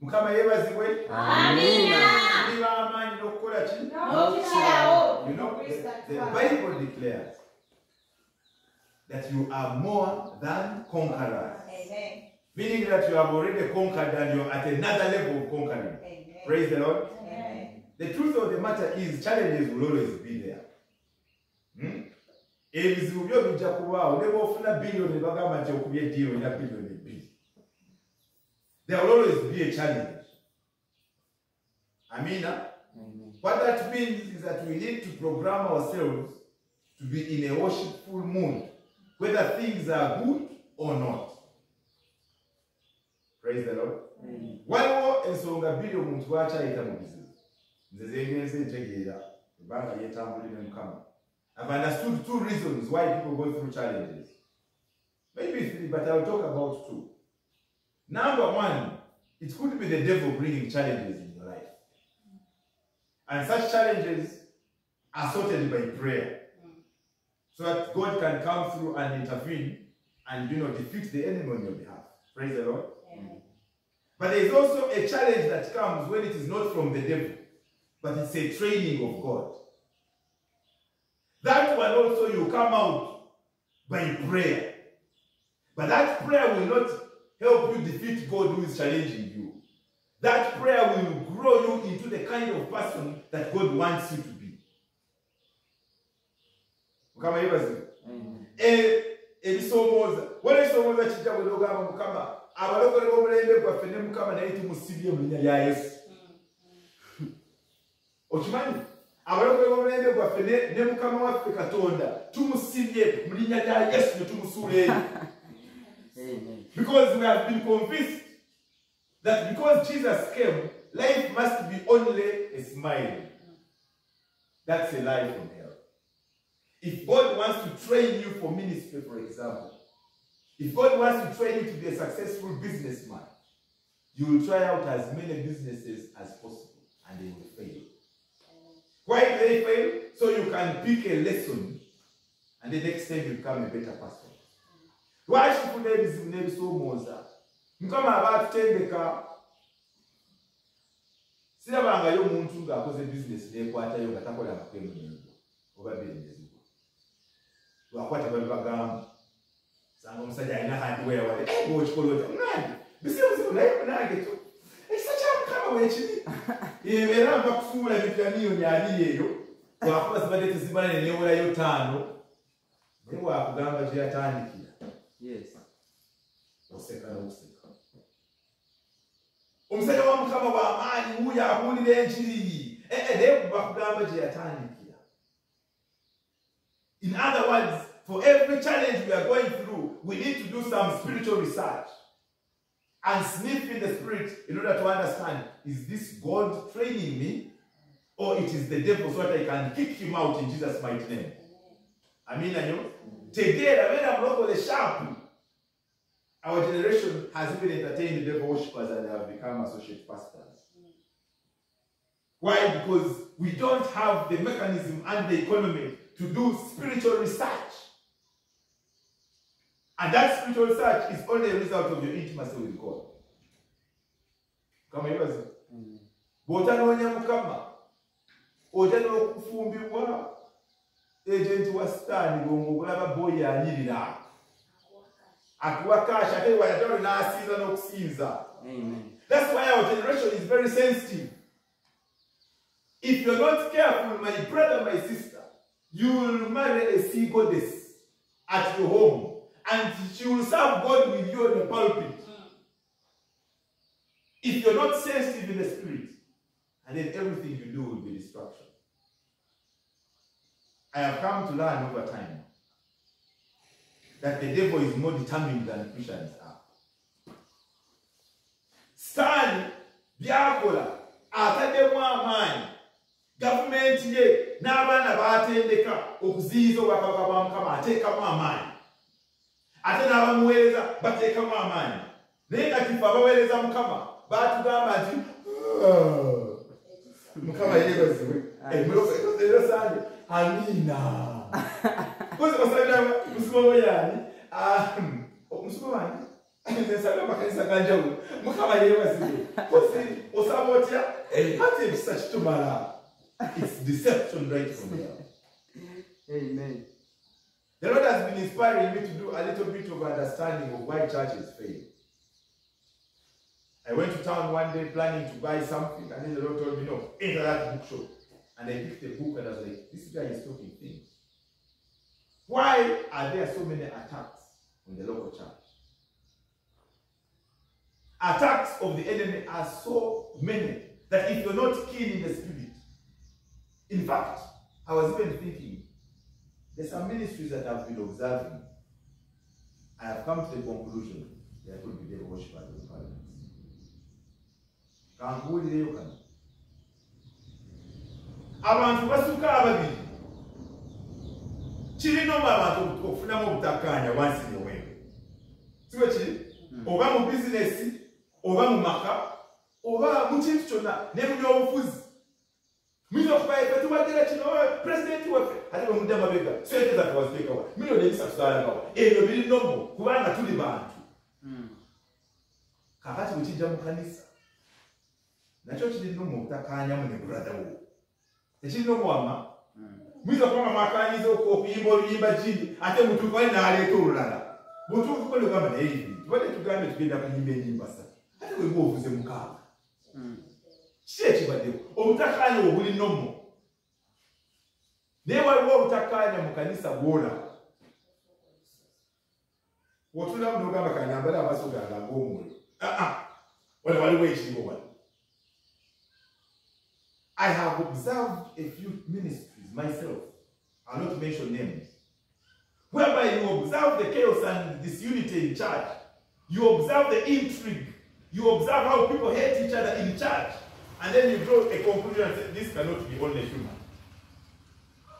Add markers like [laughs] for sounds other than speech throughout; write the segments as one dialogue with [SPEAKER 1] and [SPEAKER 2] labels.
[SPEAKER 1] mukama yeebazibwe
[SPEAKER 2] Amina.
[SPEAKER 1] tuli b'amaanyi n'okukola ki
[SPEAKER 2] N'okukirawo.
[SPEAKER 1] You know, the, the Bible declares that you are more than conquerors.
[SPEAKER 2] Amen.
[SPEAKER 1] Meaning that you have already conquered and you're at another level of conquering.
[SPEAKER 2] Amen.
[SPEAKER 1] Praise the Lord.
[SPEAKER 2] Amen.
[SPEAKER 1] The truth of the matter is challenges will always be there. Hmm? ebizibu byo bijja kubaawo ne bwofuna biliyoni bagamba nti okubya eddiiro olina biliyoni bbiri there will always be a challenge amina what that means is that we need to program ourselves to be in a worshipful mood whether things are good or not. Praise the lord. Waliwo ensonga bbiri omuntu lwakyayita mu bizibu nze zengenze ntegeera ebbanga lyetambulire mukama. I've understood two reasons why people go through challenges? Maybe three but i'll talk about two number one it could be the devil bringing challenges in your life and such challenges are sorted by prayer so that god can come through and intervene and you know defeat the enemy on your behalf praise the lord
[SPEAKER 2] Amen. Mm.
[SPEAKER 1] but there is also a challenge that comes when it is not from the devil, but it's a training of God. That one also you come out by prayer. But that prayer will not help you defeat God who is challenging you. That prayer will grow you into the kind of person that God wants you to be. Mukama yebaziwe. Eh, ebisoomooza. Waliwo ekisoomooza kijja bwe nogamba mukama. Abalokole b'omulembe gwaffe ne mukama naye tumusibye mu linnya lya yesu. Okimanyi? Abalokole b'omulembe gwaffe ne- ne mukama waffe katonda tumusibye mu linnya lya yesu ne tumusuula eyo [laughs] because we have been convinced that because jesus came life must be only a smile that's a lie from hell if God wants to train you for ministry, for example, if God wants to train you to be a successful businessman, you will try out as many businesses as possible and they will fail. Why they fail? So you can pick a lesson and the next time you become a better person. Lwaki tufuna ebizibu n'ebisoomooza mukama aba atutendeka sirabangayo omuntu ng'akoze bizinesi n'ekwatayo nga takolangako emunyongo oba biremezibwa lwakwata babibagamba sanga omusajja alina handiweya wale. Ngaokikola ota munange bisibuzibu naye munange ekisa kya mukama wekiri [laughs] era nva kufuula miliyoni abiri eyo. Lwakuba zibadde tezimala nenewolayo taano naye wakugamba gye yatandikira wa bakugamba in other words for every challenge we are going through we need to do some spiritual research and sniff in the spirit in order to understand is this god training me? Or it is the devil so that i can kick him out in jesus mighty name. Amina nyo tegeera beera mulokole sharp our generation has even entertained the devil worshippers and have become associate pastors. Why? Because we don't have the mechanism and the economy to do spiritual research. And that spiritual research is only a result of your intimacy with God. Kama hivyo bw'otanoonya mukama ojja n'okufumbibwa ejenti wa sitaani ng'omugulaba boyi anyirira akuwa kashi ate wayatalo n'asinza n'okusinza That's why our generation is very sensitive. If you're not careful, my brother, my sister, you will marry a sea goddess at your home, and she will serve God with you in the pulpit. Hmm. If you're not sensitive in the spirit, and then everything you do will be destruction. I have come to learn over time that the devil is more determined than Christians are. sitaani byakola ataddemu amaanyi gavumenti ye n'abaana batendeka okuziyiza obwakabaka bwa mukama ateekamu amaanyi ate n'abamuweereza bateekamu amaanyi naye kati fe abaweereza mukama batugamba nti "Ah, mukama yeebazibwe emulokero sande amiina kozi basabira musimo boyaani musimo wange nsanga amakanisa ganjawulo kosi osaba otya ate ekisa its deception right from there
[SPEAKER 3] Amen.
[SPEAKER 1] The Lord has been inspiring me to do a little bit of understanding of why churches fail. I went to town one day planning to buy something, and then the Lord told me, No, enter that bookshop. And I picked the book and I was like, This guy is talking things. Why are there so many attacks on the local church? Attacks of the enemy are so many that if you're not keen in the spirit, in fact, I was even thinking, there's some ministries that I've been observing. I have come to the conclusion there could be devil worship at those parliaments. kankuwulireyo kano abantu basukka ababiri kirina omu abantu okufunamu obutakkaanya wansi newembe siwe kiri oba mu bizinesi oba mu maka oba mu kintu kyonna ne mu byobufuzi muyinza okubaye fe. Tubagira kino "Oh, pulezidenti waffe ate bwemudde amabega sente zaffe waziteekawa miliyoni ebisatu zalagawa ebyo biri nomo kubanga tuli bantu. Kakati bwekijja mu kanisa. Nakyo kirina omu obutakanyamu ne brother wo. Tekirina omuwama muyinza okuba nga mwakanyiza okuyimba oluyimba kindi ate mutuuka wali n'aleeta olulala bwetuuka kole ogamba naye ibi tubadde tugambye tugenda kuyimba enyimba satu ate bwe mba ovuze mukaaga kiki ekibaddewo obutakkaanya obwo buli nomo. Naye waliwo obutakkaanya mu kanisa bwolaba wotulamu nogamba kanyambale amaaso gange ag'omwoyo aa wala waliwo ekiriwo wano I have observed a few ministries myself. I'll not mention names. Whereby you observe the chaos and disunity in church. You observe the intrigue. You observe how people hate each other in church. And then you draw a conclusion and say, this cannot be only human.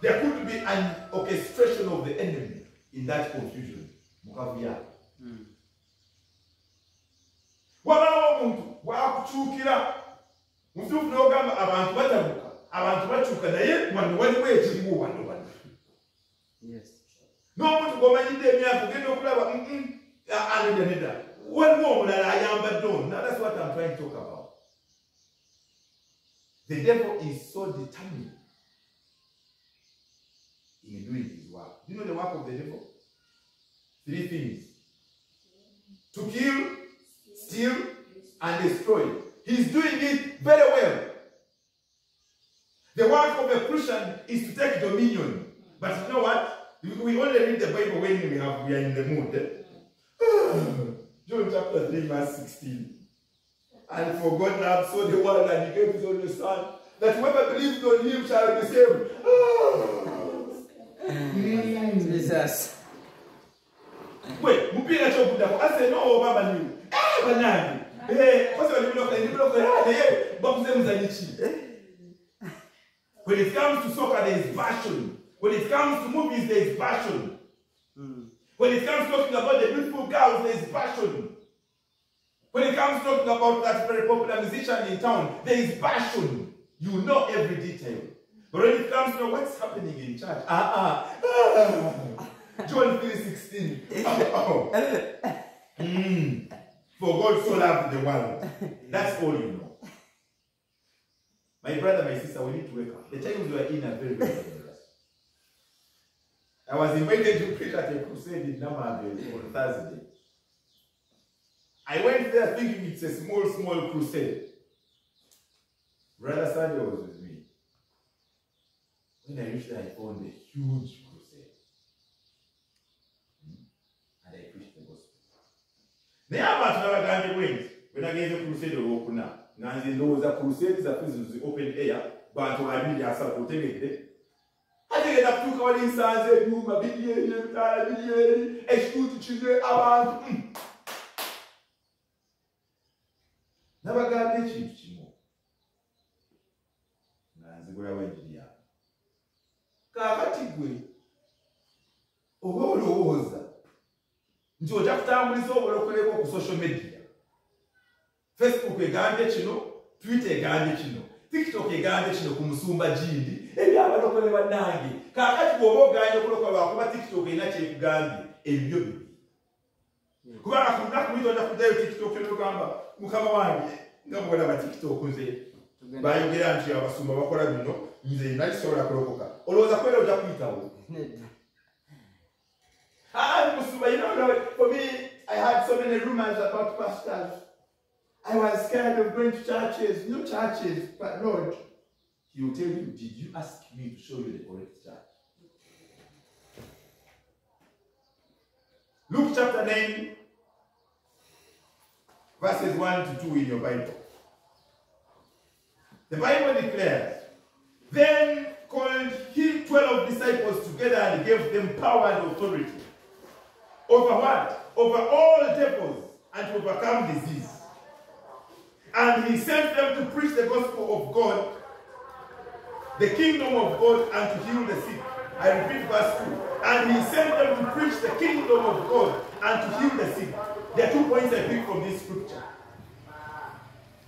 [SPEAKER 1] There could be an orchestration of the enemy in that confusion. Mutuufu n'ogamba abantu abantu bakyuka naye wano waliwo ekiriwo wano wano.
[SPEAKER 3] Yes.
[SPEAKER 1] n'omuntu gw'omanyidde emyaka ogenda okulaba mm, mm, aneda neda waliwo omulala ayambadde ono Now that's what I'm trying to talk about. The devil is so determined in doing his work. You know the work of the devil? Three things. To kill steal and destroy. He's doing it very well the work of a Christian is to take dominion. But you know what? We only read the Bible when we have we are in the mood. eh? [sighs] John chapter 3, verse 16. And for God loved so the world and he gave his only son, that whoever believes on him shall be saved. Mm.
[SPEAKER 3] Jesus. [sighs]
[SPEAKER 1] Wait, mupira kyokudako ase no baba ni eh banani eh kose wali block ni block eh bakuze muzanyi ki When it comes to soccer, there is passion. When it comes to movies, there is passion. When it comes to talking about the beautiful girls, there is passion. When it comes to talking about that very popular musician in town, there is passion. You know every detail. But when it comes to what's happening in church, ah, ah, ah. [laughs] John 3.16. Oh, [laughs] oh. [laughs] Mm. For God so loved the world. That's all you know. My brother, my sister, we need to wake up. The times we are in are very, very dangerous. I was invited to preach at a crusade in Namabe on Thursday. I went there thinking it's a small, small crusade. Brother Sunday was with me. When I reached there, I found a huge crusade. Hmm? And I preached the gospel. They naye abantu nabagambye bwenti bwe nagenze crusade nga nze ndowooza crusade zaffe zino zi open air bantu abiri asatu otegedde ate genda kutuuka wali nsanze ebyuma biri eri ebitaala biri eri ekituutu kino abantu mm. nabagambye ekintu kimu. Nga nzigulawo enjiri yange kaakati gwe oba olowooza nti ojja kutambuliza obulokolebwa ku social media egambye kino twitter egambye kino tiktok egambye kino ku musumba gindi ebyabalokole bannange. Kaakati bw'oba oganye okulokola lwakuba tiktok erina kyekugambye ebyo bibiri kubanga ku lunaku luyinza kuddayo tiktok nogamba mukama wange nga mulaba tiktok nze bayogera nti abasumba bakola bino nze nalisobola kulokoka. Olowooza kwera ojja kuyitawo? [laughs] Musumba, you know, no, for me, I had so many rumors about pastors. I was scared of going to churches, new churches, but Lord, He will tell you, Did you ask me to show you the correct church? Luke chapter 9, verses 1 to 2 in your Bible. The Bible declares, Then called he twelve disciples together and gave them power and authority. Over what? Over all devils and to overcome disease. And he sent them to preach the gospel of God, the kingdom of God, and to heal the sick. I repeat verse 2. And he sent them to preach the kingdom of God and to heal the sick. There are two points I pick from this scripture.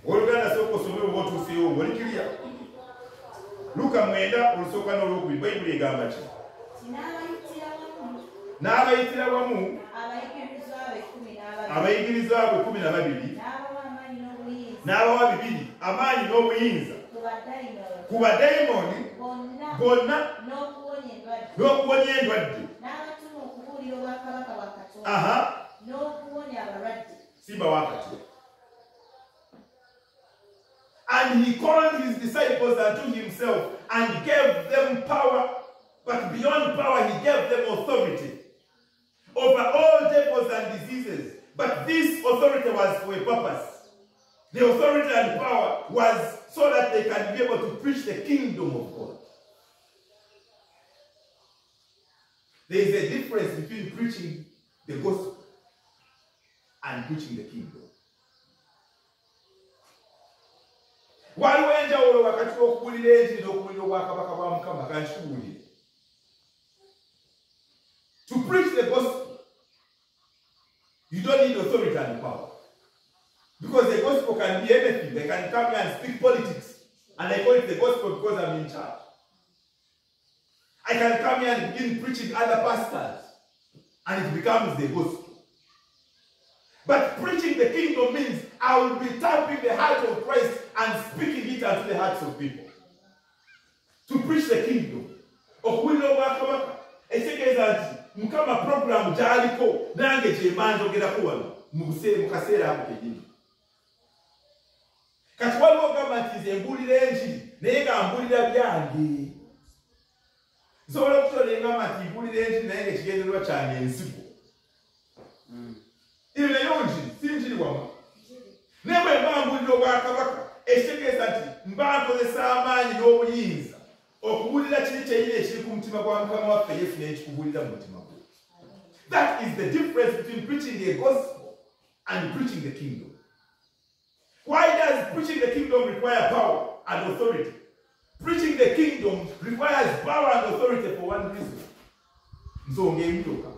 [SPEAKER 1] oluganda sooka osome oba otuuseewo olikirya luka mwenda olusooka n'olwokubiri bayibuli egamba ki
[SPEAKER 2] N'abayitira wamu
[SPEAKER 1] n'abayitira wamu
[SPEAKER 2] abayigirizwa be kkumi n'ababiri
[SPEAKER 1] abayigiriza bwe kumi na babiri
[SPEAKER 2] n'abawa amaanyi n'obuyinza
[SPEAKER 1] n'abawa bibiri amaanyi n'obuyinza
[SPEAKER 2] ku
[SPEAKER 1] badayimooni
[SPEAKER 2] bonna n'okuwonya endwadde.
[SPEAKER 1] n'okuwonya endwadde.
[SPEAKER 2] N'abatuma okubuulira obwakabaka bwa katonda.
[SPEAKER 1] Aha.
[SPEAKER 2] N'okuwonya abalwadde.
[SPEAKER 1] Simba wakati and he called his disciples unto himself and gave them power but beyond power he gave them authority over all devils and diseases. But this authority was for a purpose the authority and power was so that they can be able to preach the kingdom of god. There is a difference between preaching the gospel and preaching the kingdom. waliwo enjawulo wakati enjiri obwakabaka bwa mukama kankikubuulire to preach the gospel you don't need authority and power because the gospel can be anything. They can come here and speak politics. And i call it the gospel because i'm in charge. I can come here and begin preaching other pastors and it becomes the gospel. But preaching the kingdom means I will be tapping the heart of Christ and speaking it unto the hearts of people. To preach the kingdom. okuwulira obwakabaka. Ekitegeeza nti mukama puroguramu gy'aliko nange gyemba njogerako wano mu kati waliwo ogamba nti nze mbuulira enjiri naye nga mbuulira byange. Nsobola engamba nti mbuulira enjiri naye kyange ensigo. Hmm. Nayo njiri si njiri wamu. Naye bwe mba obwakabaka ekitegeeza nti mba nkozesa amaanyi n'obuyinza okubuulira kiri ekiri ku mutima gwa mukama waffe yesu nekikubuulira mu mutima gwe. That is the difference between preaching the gospel and preaching the kingdom why does preaching the kingdom require power and authority preaching the kingdom requires power and authority for one reason nsonga emitoka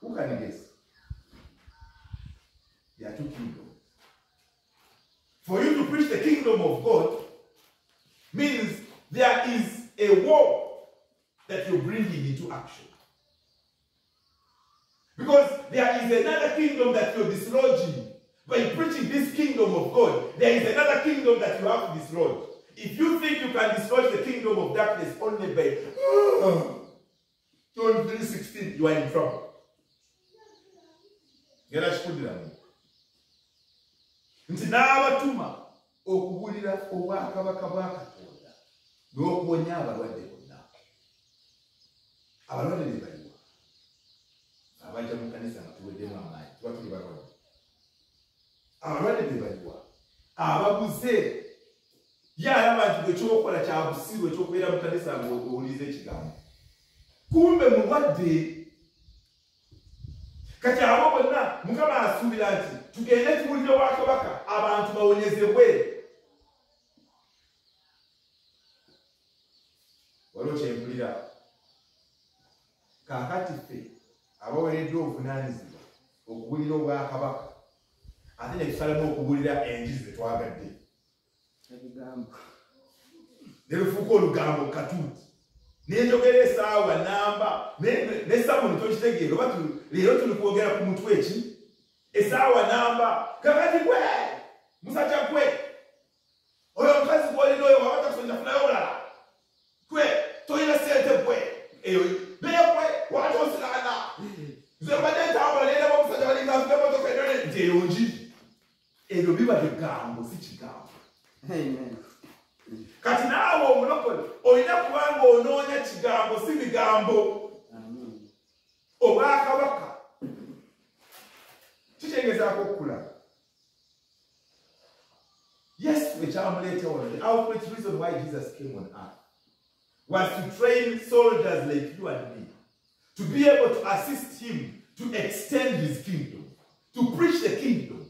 [SPEAKER 1] who can guess There are two kingdoms. For you to preach the kingdom of God means there is a war that you're bringing into action. Because there is another kingdom that you're dislodging. By preaching this kingdom of God, there is another kingdom that you have to dislodge. If you think you can destroy the kingdom of darkness only by hmm. John 3:16, you are in trouble. Ngera kikudiramu. nti n'abatuma okubuulira obwakabaka bwa katonda n'okuwonya abalwadde bonna abalwadde ne baliwa abajja mu kanisa nga tuweddemu amaanyi tuba tuli balwadde abalwadde be baliwa abaguze. Ye alaba nti bwekyokola kya busiru ekyokubeera mu kanisa nga owuliriza ekigambo. Kumbe mulwadde kati abo bonna mukama asuubira nti tugende tuwulire obwakabaka abantu bawonyezebwe. Waliwo kyenvulira kaakati ffe abawereddwa obuvunaanyizibwa okuwulira obwakabaka ate nekitwalamu okugulira enjuzi zetwagadde nelufuuka olugambo katuuti nenjogera esaawa namba nesabuni tokitegeera oba leero tuli kwogera ku mutwe eki esaawa namba kakati gwe musajja gwe. Oyo omukazi gwolina oyo wabatasonjafulayo olala. Gwe toyina sente gwe. Eyo beyegwe waatosilana zebadde entambula nenaba omusajja balingavuga emotoka enene nti eyo njiri ebyo biba bigambo si kigambo.
[SPEAKER 3] Amen.
[SPEAKER 1] kati naawe omulokole olina kubanga onoonya kigambo si bigambo. Obwakabaka kitegezaako okukulaba yesu ekyamuleeta the ultimate reason why jesus came on earth was to train soldiers like you and me to be able to assist him to extend his kingdom to preach the kingdom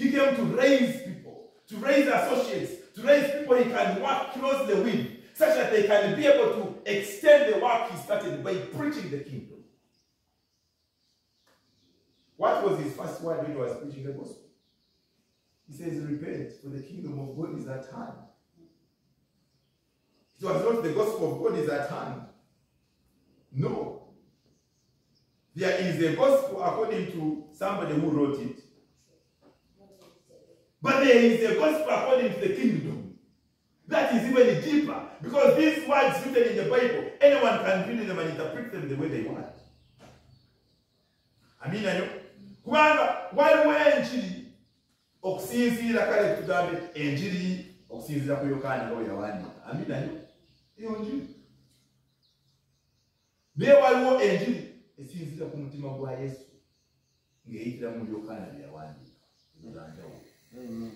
[SPEAKER 1] he came to raise people to raise associates to raise people he can work closely with such that they can be able to extend the work he started by preaching the kingdom. What was his first word when he was preaching the gospel? He says repent for the kingdom of god is at hand. It was not the gospel of god is at hand. No. There is a gospel according to somebody who wrote it but there is a gospel according to the kingdom. That is even deeper. Because these words written in the Bible, anyone can read them and interpret them the way they want. Amina yo. Kubanga waliwo enjiri okusinziira kale tugambe enjiri okusinziira ku yokaani nga bwe yawandiika amina yo eyo njiri naye waliwo enjiri esinziira ku mutima gwa yesu ng'eyitira mu yokaana bye yawandiika ebiranjawulo
[SPEAKER 3] Amen.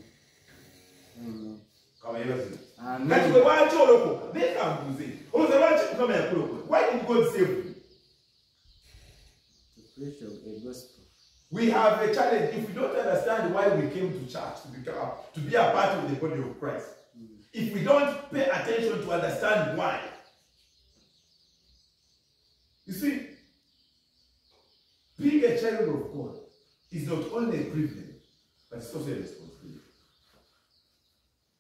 [SPEAKER 3] Amen.
[SPEAKER 1] kabayebazibu
[SPEAKER 3] Amen.
[SPEAKER 1] kati lwaki olokoka beekambuuze olowooza lwaki mukama yakulokola why did god save you
[SPEAKER 3] To preach a gospel.
[SPEAKER 1] we have a challenge if we don't understand why we came to church to become to be a part of the body of christ mm. if we don't pay attention to understand why you see being a child of god is not only a privilege but it's also a responsibility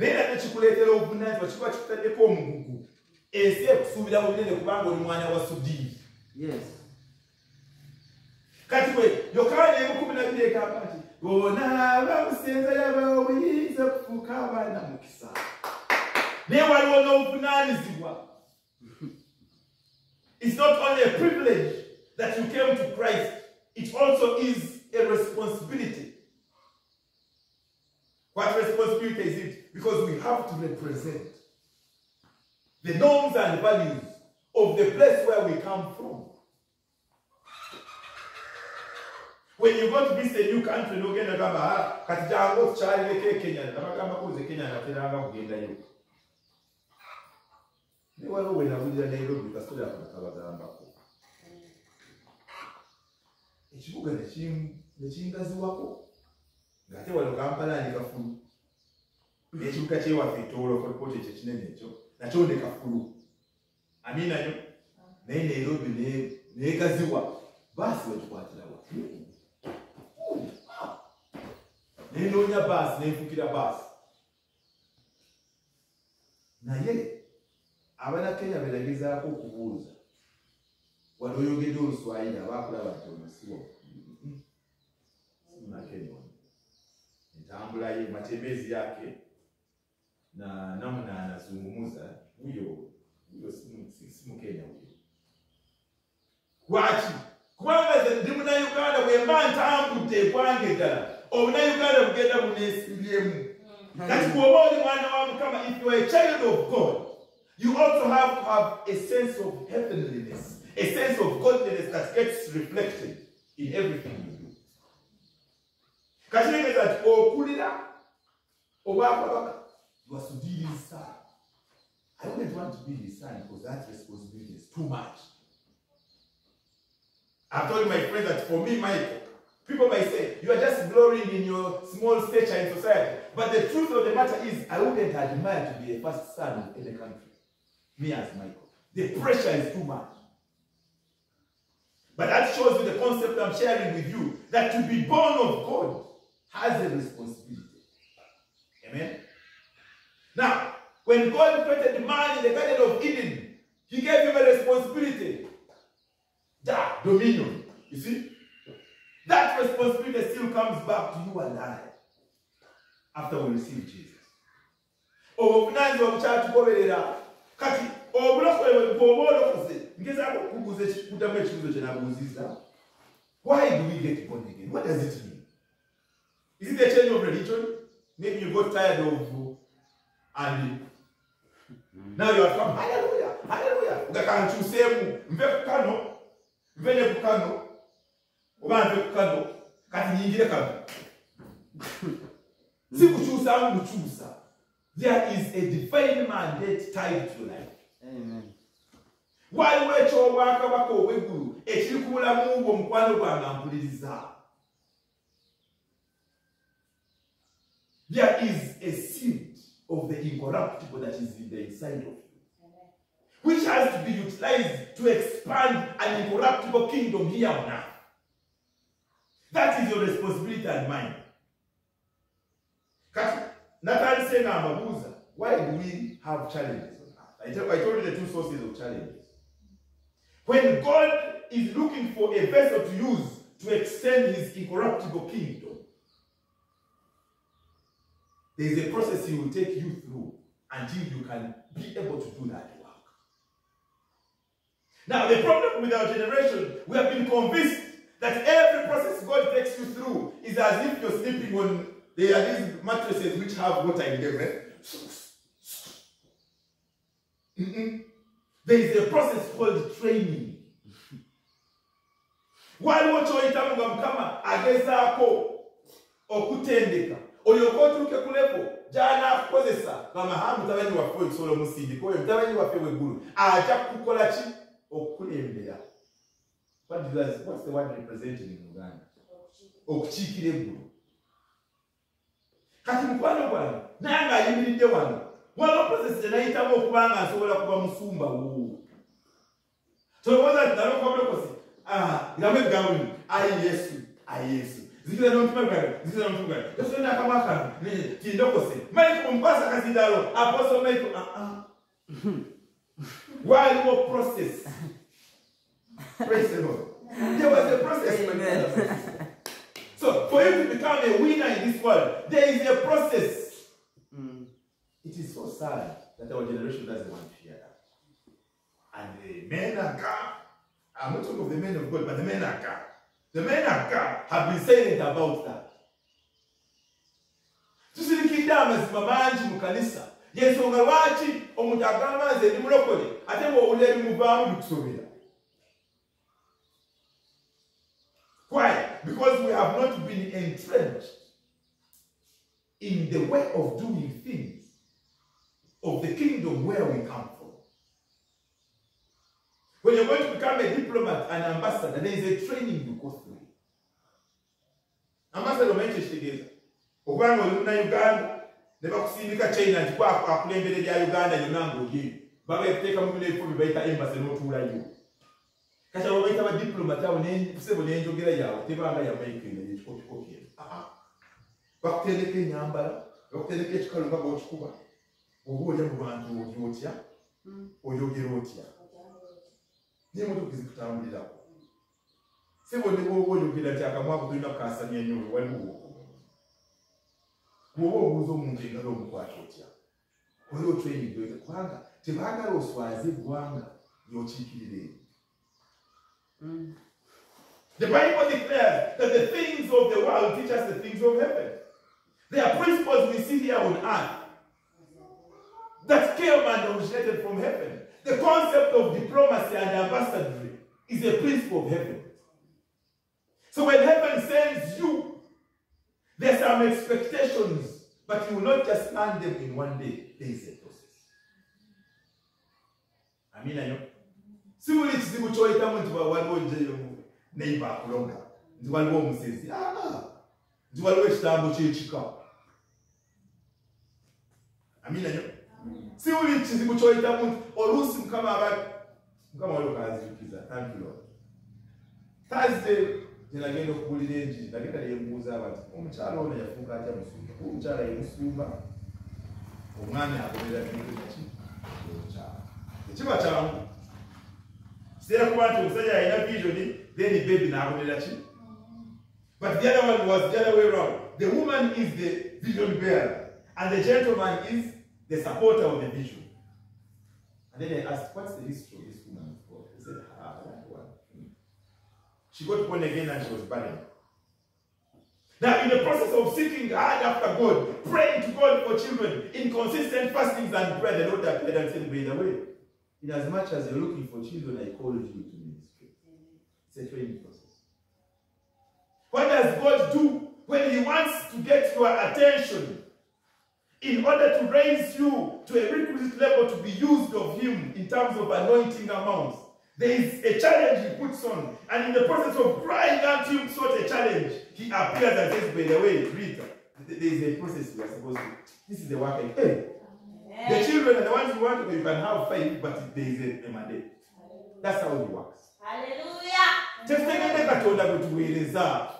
[SPEAKER 1] naye nate kikuleetera obuvunaanyizibwa kikuba kikutaddeko omugugu ensi ekusuubira mu binene kubanga oli mwana wa sudiini
[SPEAKER 3] Yes.
[SPEAKER 1] kati bwe yokaana ebukumi nabiri egamba nti bona bamusenza yabawa obuyinza okufuuka abaana mukisa naye waliwo n'obuvunaanyizibwa It's not only a privilege that you came to Christ, it also is a responsibility. What responsibility is it? Because we have to represent the norms and values of the place where we come from. When you go to visit a new country, n'ogenda gamba "Ah, kati jangu tukyalireko e Kenya nabagambako nze Kenya nateranga kugendayo. Ne waliwo we nawulira Nairobi kasitoli ako nakabagambako. Ekibuga ne kim- ne kingaziwako ng'ate wano Kampala ndi kafulu. N'ekibuga kyewaffe Tooro Fort ekyo kinene ekyo nakyo ne kafulu. Amina yo. Naye Nairobi ne- neegaziwa baasi wetukwatirawa. nenoonya baasi nenfukira baasi naye abanakenya benagezaako okubuuza wali oyogedde oluswayiri abakulaba nti omusiwo simunakenya entambula ye matembezi yake na namna anazungumuza huyo huyo si- mukenya huyo. Lwaki kubanga ndi munauganda bwe mba ntambudde ekwange ddala obunauganda bugenda buneesibyemu hmm. kati bw'oba oli mwana wa mukama if you are a child of god you also have to have a sense of heavenliness a sense of godliness that gets reflected in everything you do. Kati tegeeza nti okulira obwakabaka lwasudirisa I wouldn't want to be his son because that responsibility is too much. I've told my friends that for me, Michael, people might say, you are just glorying in your small stature in society. But the truth of the matter is, I wouldn't admire to be a first son of any country. Me as Michael. The pressure is too much. But that shows you the concept I'm sharing with you that to be born of God has a responsibility. Amen? Now, when God created man in the Garden of Eden, He gave him a responsibility. Yeah, dominion. You see? That responsibility still comes back to you and I after we receive Jesus. why do we get born again what does it mean is it a change of religion maybe you got tired of and now you have come hallelujah. Hallelujah. Ugakankyuseemu nve ku kano nve ne ku kano oba nve ku kano kati nyingire kano. Si kukyusaamu kukyusa there is a divine mandate tied to life.
[SPEAKER 3] Amen.
[SPEAKER 1] waliwo ekyobwakabaka obweggulu ekiri ku bulamu bwo mukwano gwange mpuliriza there is of the incorruptible that is in the inside of you. Which has to be utilized to expand an incorruptible kingdom here on earth. That is your responsibility and mine. Kati natandise nga mbabuuza why do we have challenges on earth? I tell- I told you the two sources of challenges. When God is looking for a vessel to use to extend his incorruptible kingdom, there is a process he will take you through until you can be able to do that work. Now, the problem with our generation, we have been convinced that every process God takes you through is as if you're sleeping on there are these mattresses which have water in them. eh? Mm-mm. There is a process called training. waliwo kyoyitamu nga mukama agezaako okutendeka olyoke otuukekuleko gy'anaakukozesa bamaha mutabani waffe okisobola omusiidika oyo mutabani waffe bweggulu ajja kukukola ki okukulembera okukiikira eggulu kati mukwano gwange nange ayimiridde wano. Walakozesa nayitamu okuba nga nsobola kuba musumba wo. Tolowooza nti nalokomekosi. Ah, Iramu ebigambo bino ayi yesu ayi yesu. Zikiza n'omutima zikiza n'omutima yesu nakamwa kange tindokose maiko omukwasa akazindalo apostle maiko waliwo process? Praise the lord. There was a process so for you to become a winner in this world there is a process.
[SPEAKER 3] Mm.
[SPEAKER 1] it is so sad that our generation doesn't want to hear that. And the men of God, I'm not talking of the men of God, but the men of God. The men of God have been silent about that. tusirikidde amazima mangi mu kanisa yensonga lwaki omuntu agamba nze ndi mulokole ate bw'owulira ebimuvaamu bitusobera why because we have not been entrenched in the way of doing things of the kingdom where we come from. When you're going to become a diplomat, an ambassador, there is a training you go through. Ambassador omanyi kyekitegeeza okuba nga oli munnayuganda ne bakusindika china nti kwa akulembera erya uganda yonna ng'olyeyo baba ekuteeka mu bino ebifo bye bayita embase n'otuulayo kati abo bayita badiplomat abo ne- kusebo n'enjogera yaabwe tebanga yamaikenda yekikopikopi eno bakutendeka enyambala bakutendeka ekikalu nga bwokikuba oba olya mu bantu oli otya? Oyogera otya n'emotoka zikutambulirako si bone bwoba oyogera nti akamwaku tulina kukasamya nnyo waliwo bwoba obuuza omuntu engalo omukwata otya waliwo training yote kubanga tebaagala oswaze eggwanga lyokiikirira eri
[SPEAKER 3] Mm.
[SPEAKER 1] The Bible declares that the things of the world teach us the things of heaven. There are principles we see here on earth that came and originated from heaven. The concept of diplomacy and ambassadry is a principle of heaven. So when heaven sends you, there's some expectations, but you will not just learn them in one day. There is a process. amina nyo si buli kizibu kyoyitamu nti wa- waliwo je- neiba akuloga nti waliwo omusezi Ah, nti waliwo ekitambo kyekika amina nyo si buli kizibu kyoyitamu nti oluusi mukama aba mukama waliwo kanzijukiza thank you lord. Thursday gyenagenda okuwulira enjiri nagenda nembuuza bati omukyala ono yafuuka atya musumba omukyala yemusumba omwami agoberera bintu naki omukyala ekiba kyangu kiseera kuba nti omusajja alina visioni then baby n'agoberera ki but the other one was the other way around. The woman is the vision bearer and the gentleman is the supporter of the vision and then I asked what's the history of this woman he said ah that one she got born again and she was barren. Now, in the process of seeking hard after God, praying to God for children, in consistent fastings and prayer, the Lord appeared and said, By the way, in as much as you're looking for children, I called you to ministry. It's a training process. What does God do when He wants to get your attention? In order to raise you to a requisite level to be used of Him in terms of anointing amounts, there is a challenge He puts on. And in the process of crying out to Him such a challenge, He appears and says, By the way, th- there is a process we are supposed to. This is the work. and- Hey, the children are the ones you want, to be, you can have faith, but there is a, a mandate. That's how it works.
[SPEAKER 2] Hallelujah.
[SPEAKER 1] katonda gwe tuweereza kati basiisa mukyaki batala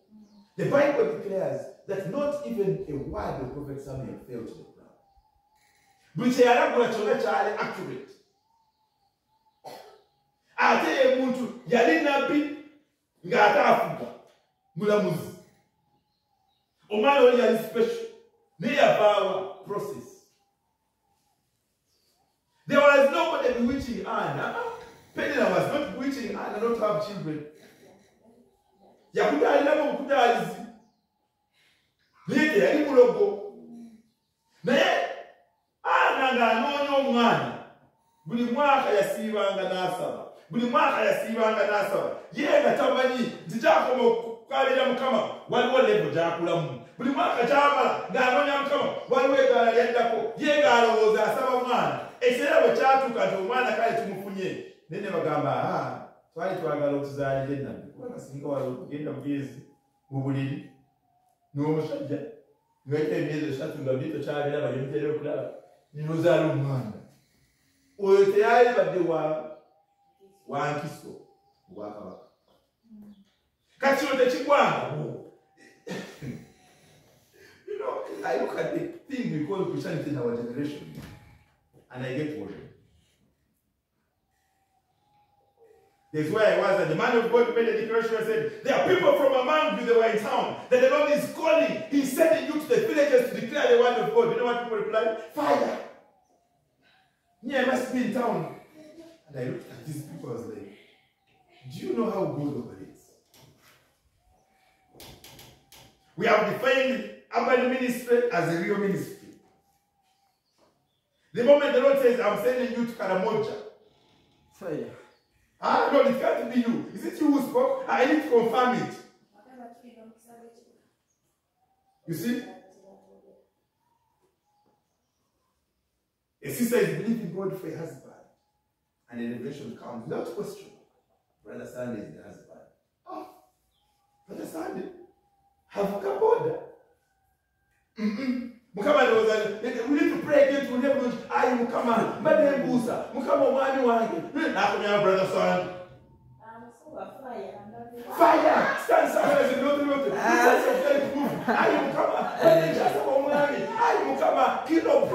[SPEAKER 1] The Bible declares that not even a word of Prophet Samuel fell to the ground. Buli kye yalagula kyonna kyali accurate. Ate ye muntu yali nabbi ng'ate afuga mulamuzi. Omwana oli yali special. Naye yavaawa process. There was nobody bewitching Anna. Penina was not bewitching Anna not to have children. Yakudaaliramu obukudaalizi naye teyali mulogo. Naye ana ng'anoonya omwana buli mwaka yasiibanga n'asaba buli mwaka yasiibanga n'asaba. Ye nga tamanyi nti gyakoma okukabira mukama waliwo lebo gyakulamu. Buli mwaka kyamala ng'anoonya mukama waliwo egaala lyaddako. Ye ng'alowooza asaba mwana ekiseera bwe kyatuuka nti omwana kale tumufunye. Naye ne bagamba twali twagala otuzaalire nabbi kubanga singa wali okugenda mugezi mu buliri n'omusajja emyezi esatu nga okulaba ninozaala omwana. Oyo wa obwakabaka kati I look at the thing we call Christianity in our generation and I get worried. That's where I was, and the man of God made a declaration and said, There are people from among you that were in town, that the Lord is calling. He's sending you to the villages to declare the word of God. You know what people replied? Fire! Me, I must be in town. And I looked at these people, I was like, Do you know how good God operates? We have defined urban ministry as a real ministry. The moment the Lord says, I'm sending you to Karamoja,
[SPEAKER 3] Fire.
[SPEAKER 1] Ah, no, it can't be you. Is it you who spoke? I need to confirm it. You see? A sister is believing God for a husband. And a revelation comes without question. Brother Sunday is the husband. Oh, Brother Sunday, have a border. Mukama ndowooza we need to pray again tuwulire bulungi ayi mukama mbadde mbuuza mukama omwami wange nakomyawo brother Sunday. Fire! Stand silent and not not. I am come. When they just come on me, I ayi mukama ah. kino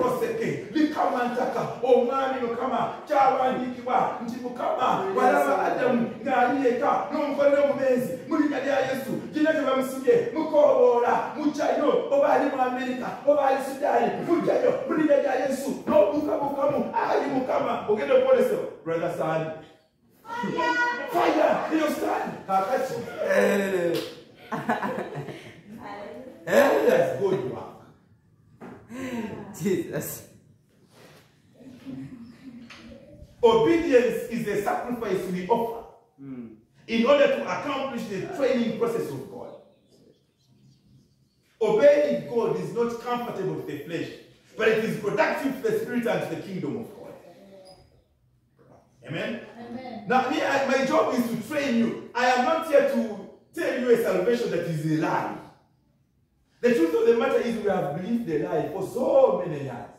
[SPEAKER 1] proseke likamantaka omwami mukama kyawandiikibwa nti mukama walaba adamu ng'ali eka n'omukolera omubenzi mu linnya lya yesu. Gina gye bamusibye mukoboola mujjayo oba ali mu amerika oba ali sudaani mujjayo mu linnya lya yesu. N'obukabukamu ayi mukama ogenda okwolesebwa brother sani fire eyo sani kakati
[SPEAKER 3] Eh.
[SPEAKER 1] Eh, that's good work
[SPEAKER 3] Jesus.
[SPEAKER 1] Obedience is a sacrifice we offer
[SPEAKER 3] Mm.
[SPEAKER 1] in order to accomplish the training process of God. Obeying God is not comfortable to the flesh, but it is productive to the spirit and to the kingdom of God. Amen.
[SPEAKER 2] Amen.
[SPEAKER 1] Now, me, I- my job is to train you. I am not here to tell you a salvation that is a lie. The truth of the matter is, we have believed the lie for so many years.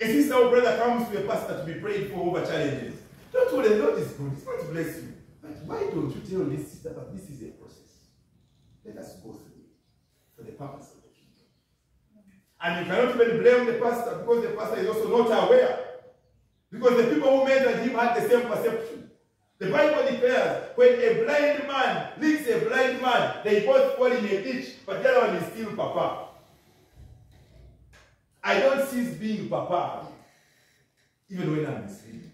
[SPEAKER 1] A sister or brother comes to a pastor to be prayed for over challenges. Don't worry, the Lord is good. He's going to bless you. But why don't you tell this sister that this is a process? Let us go through it for the purpose of the kingdom. And you cannot even blame the pastor because the pastor is also not aware. Because the people who mentored him had the same perception. The Bible declares when a blind man leads a blind man, they both fall in a ditch, but the other one is still papa. I don't cease being papa, even when I'm sleeping.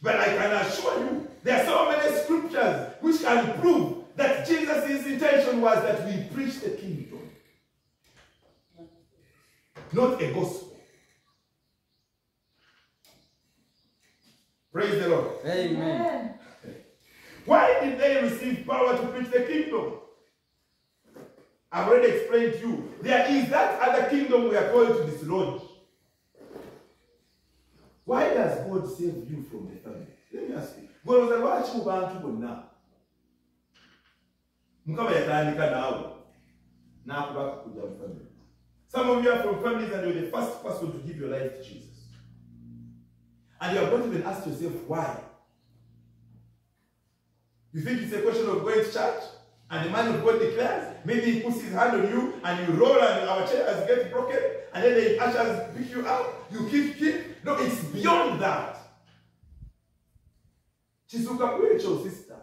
[SPEAKER 1] But I can assure you, there are so many scriptures which can prove that Jesus' intention was that we preach the kingdom, not a gospel. Praise the Lord.
[SPEAKER 3] Amen.
[SPEAKER 1] Why did they receive power to preach the kingdom? I've already explained to you. There is that other kingdom we are called to dislodge. Why does God save you from the family? Let me ask you. Golowooza lwaki mu bantu bonna mukama yatandika naawe n'akubaka kujja mu family some of you are from families and you're the first person to give your life to jesus and you have not even asked yourself why you think it's a question of going to church and the man of God declares, maybe he puts his hand on you and you roll and our chairs get broken and then the ushers pick you up, you keep keep. No, it's beyond that. kisuka ku ekyo sisita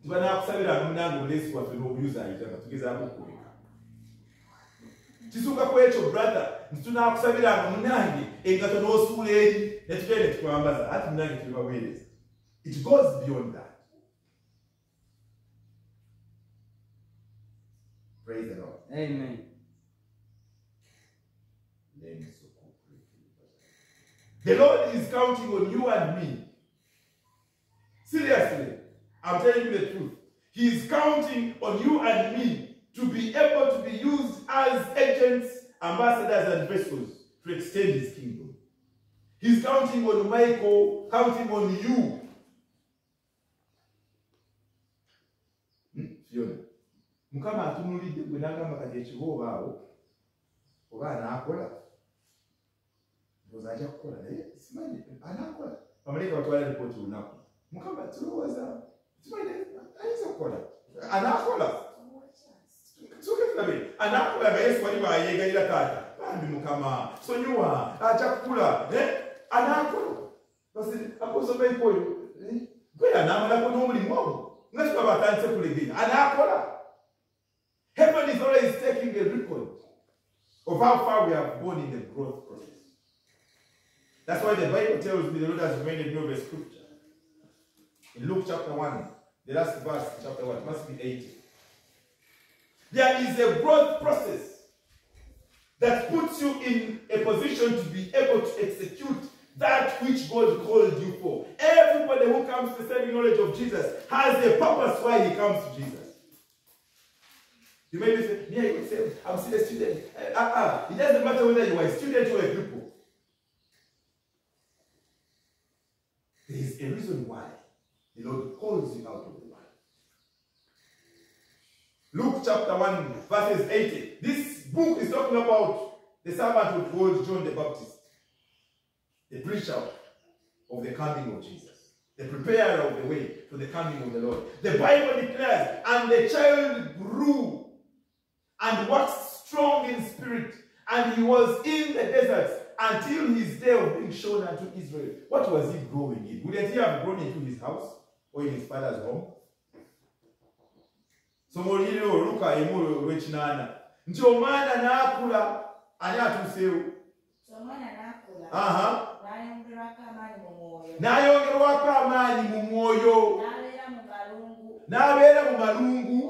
[SPEAKER 1] nti banaakusabira munange omulesi waffe n'obuyuzayita nga tugezaako okubika kisuka ku ekyo brother? Nti tunaakusabiranga munange engato n'osuula eri ne tutera ne tukwambaza ati munange tulibaweereza it goes beyond that praise the lord
[SPEAKER 3] Amen.
[SPEAKER 1] The Lord is counting on you and me. Seriously, I'm telling you the truth. He is counting on you and me to be able to be used as agents, ambassadors, and vessels to extend his kingdom. He's counting on Michael, counting on you. Mukama atunulidde gwe n'agamba kati ekiba obaawo oba anaakola? Ndowooza ajja kukola naye simanyi anaakola. Bamalayika batwala lipooti lunaku. Mukama tulowooza simanyi ayinza kukola? Anaakola. Soke tulabe anaakola nga yesu wali bwayeegalira taata. Bambi mukama sonyiwa ajja kukula anaakola. Basi akosomaiko oyo eh? gwe anaamalako n'omulimu ogwo. Nga kibaba atandise kulegenya. Anaakola of how far we have gone in the growth process. That's why the Bible tells me the Lord has reminded me of a scripture. In Luke chapter 1, the last verse, chapter 1, must be 80. There is a growth process that puts you in a position to be able to execute that which God called you for. Everybody who comes to saving knowledge of Jesus has a purpose why he comes to Jesus. You may be saying, yeah, you say, I'm still a student. Uh, uh, it doesn't matter whether you are a student or a pupil. There is a reason why the Lord calls you out of the world. Luke chapter 1, verses 80. This book is talking about the servant of God, John the Baptist, the preacher of the coming of Jesus. the preparer of the way for the coming of the Lord. The Bible declares, and the child grew and waxed strong in spirit, and he was in the desert until his day of being shown unto Israel. What was he growing in? Wouldn't he have grown into his house or in his father's home? somo luka emu olwekinaana nti omwana n'akula ani atuuseewo
[SPEAKER 2] omwana n'akula
[SPEAKER 1] aha.
[SPEAKER 2] n'ayongerwako amaanyi mu mwoyo.
[SPEAKER 1] N'ayongerwako amaanyi mu mwoyo.
[SPEAKER 2] N'abeera mu malungu
[SPEAKER 1] n'abeera mu malungu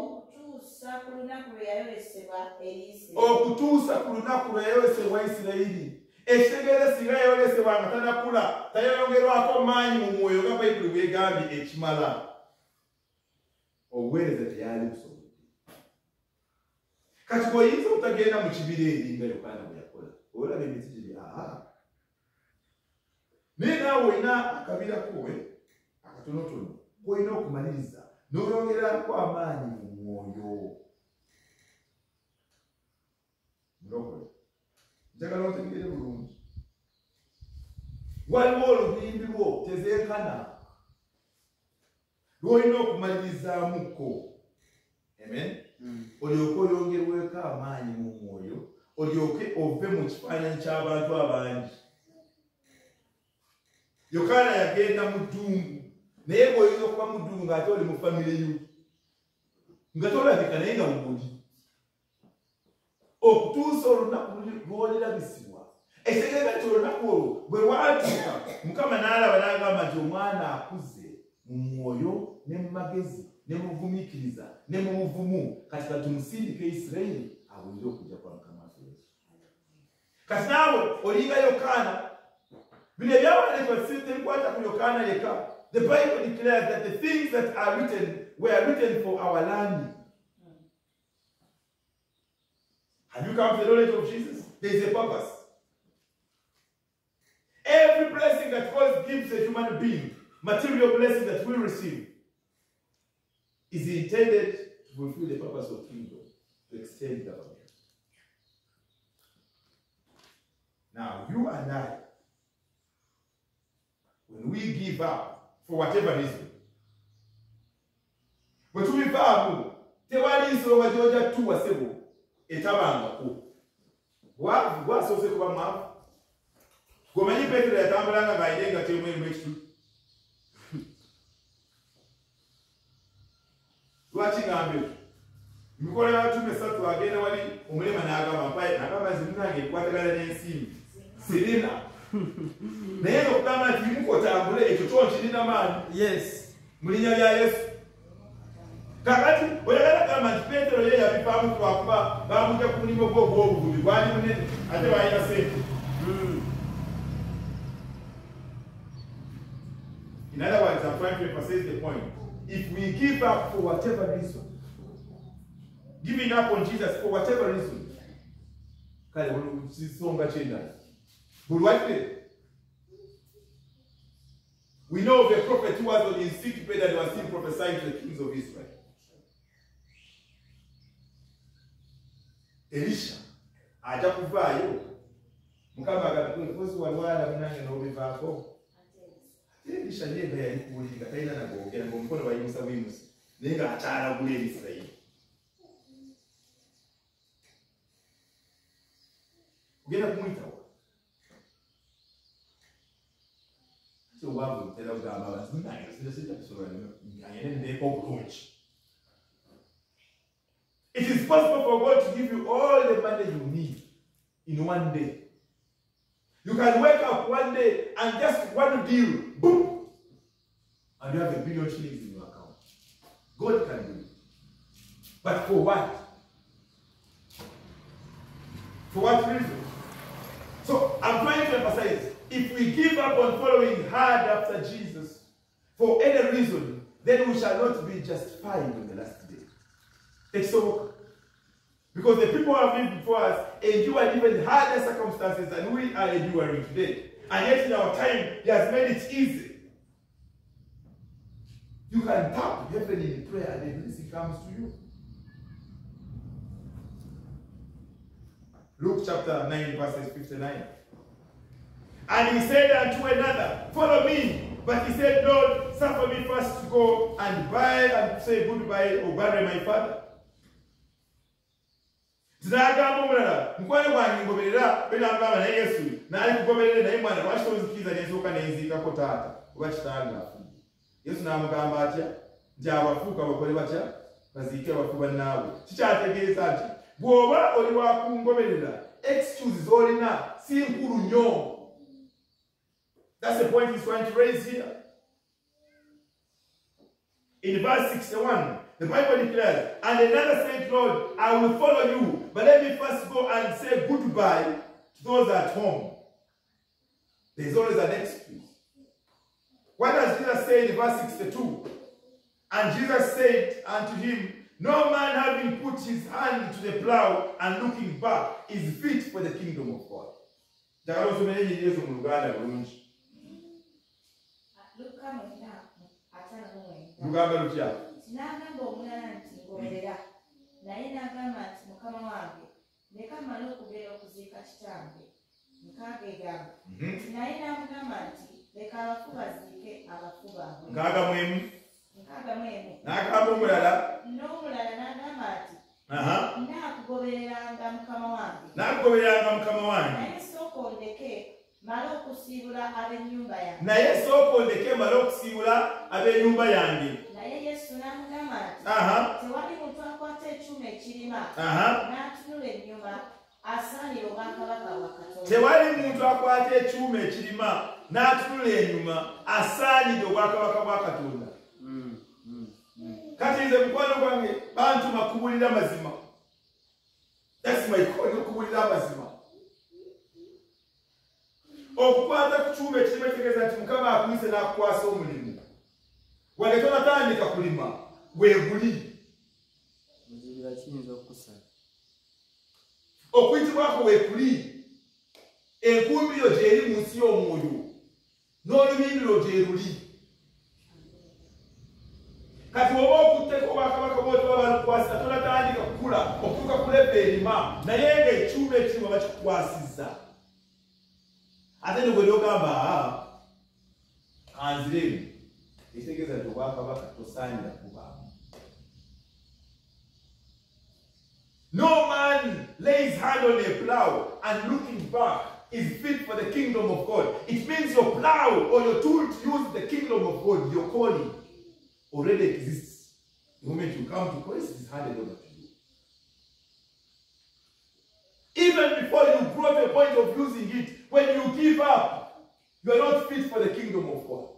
[SPEAKER 2] okutuusa ku lunaku lwe yayolesebwa eri isirayiri.
[SPEAKER 1] Isirayiri. Ekitegeeza singa yayolesebwa nga tanakula tayongerwako maanyi mu mwoyo nga bayibuli bwegambye ekimala. Obuweereza teyali busobodde kati bw'oyinza obutagenda mu kibira eri nga yokaana bwe yakola olaba emiti giri aa naye naawe olina akabira kowe akatonotono koolina okumaliriza n'oyongerako amaanyi mu mwoyo. Mulokole njagala otegeere bulungi waliwo olubimbi lwo tezeekana. Lwolina okumalirizaamukko amen? Olyoke oyongerweko amaanyi mu mwoyo. Olyoke ove mu kifaananyi ky'abantu abangi. Yokaana yagenda mu ddungu. Naye bw'oyinza okuba mu ddungu ng'ate oli mu famire yo nga tolabika naye nga mumuli okutuusa olunaku lwolirabisibwa ekitegeeza nti olunaku olwo bwe lwatuuka mukama n'alaba n'agamba nti omwana akuze mu mwoyo ne mu magezi ne mu bugumiikiriza ne mu buvumu. Kati katumusindike isirayiri awulire okujja kwa mukama waffe yesu. Kati naawe olinga yokaana. Bino ebyawandiikibwa tebikwata ku yokaana yeka the bible declares that the things that are written were written for our learning Have you come to the knowledge of Jesus? There is a purpose. Every blessing that God gives a human being, material blessing that we receive, is intended to fulfill the purpose of kingdom, to extend government. Now, you and I, when we give up for whatever reason, bwe tubivaamu tewali nsonga gy'ojja tuwa sebo etabangako. Bwavu bwasoose kuba mwavu? Gomanyi petero yatambulanga ng'ayire nga temu erimu ekitu [laughs] lwaki ngambe? Ekyo emikola y'abatume esatu agenda wali omulema n'agamba mpaye n'agamba nti munange ekwatagana n'ensimbi. [laughs] Sirina. Naye nga okugamba nti mukotambule ekyo kyo nkirina maanyi.
[SPEAKER 3] Yes.
[SPEAKER 1] mu linnya lya yesu kakati oyagala gamba nti petero ye yabivaamu lwakuba bamujja ku mulimu gwe ogw'obuvubi gwali munene ate balina sente hmm. In other words, I'm trying to emphasize the point. If we give up for whatever reason, giving up on Jesus for whatever reason, kale kisonga kyendala buli we know of a prophet who was on his sick bed and was still prophesying to the kings of Israel. erisha ajja kuvaayo mukama agambye enkozi walwala munange n'obivaako erisha ye nga yalikuwulirira talina nagwogera ngaomukono bayimusa bwimusi naye ng'akyalagula ebisirayiri ogenda kumuyitawa kyobwavu ntera kugamba abantu munange sirasitakisobola nganyenendeeko obulungi It is possible for God to give you all the money you need in one day. You can wake up one day and just one deal, boom, and you have a billion shillings in your account. God can do it. But for what? For what reason? So I'm trying to emphasize if we give up on following hard after Jesus for any reason, then we shall not be justified in the last day. Ekisoboka. Because the people who have lived before us endured even harder circumstances than we are enduring today. And yet in our time, He has made it easy. You can tap heaven in prayer and the it comes to you. Luke chapter 9, verses 59. And he said unto another, Follow me. But he said, Lord, suffer me first to go and buy and say goodbye or bury my father. Tinagamba omulala mukwano gwange ngoberera benagamba naye yesu naali kugoberere naye mwana lwaki tonzikiriza nensooka nenziikako taata? Oba kitange afudde yesu n'amugamba atya nti abafuuka bakole batya? Baziike abafu bannaabwe kikyategeeza nti bw'oba oli wakungoberera excuse z'olina si nkulu nnyo. That's the point he's trying to raise here. In verse 61, the Bible declares, And another said, Lord, I will follow you, but let me first go and say goodbye to those at home. There's always an excuse. What does Jesus say in verse 62? And Jesus said unto him, No man having put his hand to the plow and looking back is fit for the kingdom of God.
[SPEAKER 2] Nti ngoberera naye n'agamba nti mukama wange leka mmale okugenda okuziika kitange. Nkaaga egamba.
[SPEAKER 1] Mhm.
[SPEAKER 2] naye n'amugamba nti leka abafu baziike abafu baabwe.
[SPEAKER 1] Nkaaga mwemu.
[SPEAKER 2] Nkaaga mwemu.
[SPEAKER 1] N'agamba omulala.
[SPEAKER 2] N'omulala n'agamba nti
[SPEAKER 1] aha.
[SPEAKER 2] Naakugobereranga mukama wange.
[SPEAKER 1] N'akugobereranga mukama wange.
[SPEAKER 2] Naye sooka ondeke male okusiibula ab'ennyumba yange.
[SPEAKER 1] Naye sooka ondeke male okusiibula ab'ennyumba yange
[SPEAKER 2] naye yesu n'amugamba nti
[SPEAKER 1] aha
[SPEAKER 2] tewali muntu akwata ekyuma ekirima
[SPEAKER 1] aha.
[SPEAKER 2] n'atunula ennyuma asaanira obwakabaka bwa katonda.
[SPEAKER 1] Tewali muntu akwata ekyuma ekirima n'atunula enyuma asaanidde obwakabaka bwa katonda.
[SPEAKER 3] Mm, mm, mm.
[SPEAKER 1] kati nze mukwano gwange bantuma kubulira mazima. Thats my calling okubulira amazima okukwata ku kyuma ekirima kitegeeza nti mukama akuyise n'akukwasa omulimu. Wadde tonatandika kulima weeguli
[SPEAKER 3] Muzibira kiyinza okukusala.
[SPEAKER 1] okuyitibwako weekuli enkumbiro gyeri mu nsi y'omwoyo n'olubimbiro gye luli. Kati oba okutteko obwakabaka bwotoba balukwasisa tonatandika kukula okutuuka ku leva erima naye ng'ekyuma ekirima bakikukwasizza ate ne bwe lyogamba kanziremu ekitegeeza nti obwakabaka tosaanira No man lays hand on a plow and looking back is fit for the kingdom of God. It means your plow or your tool to use the kingdom of God, your calling, already exists. The moment you come to Christ, it is handed over to you. Even before you grow to a point of using it, when you give up, you are not fit for the kingdom of God.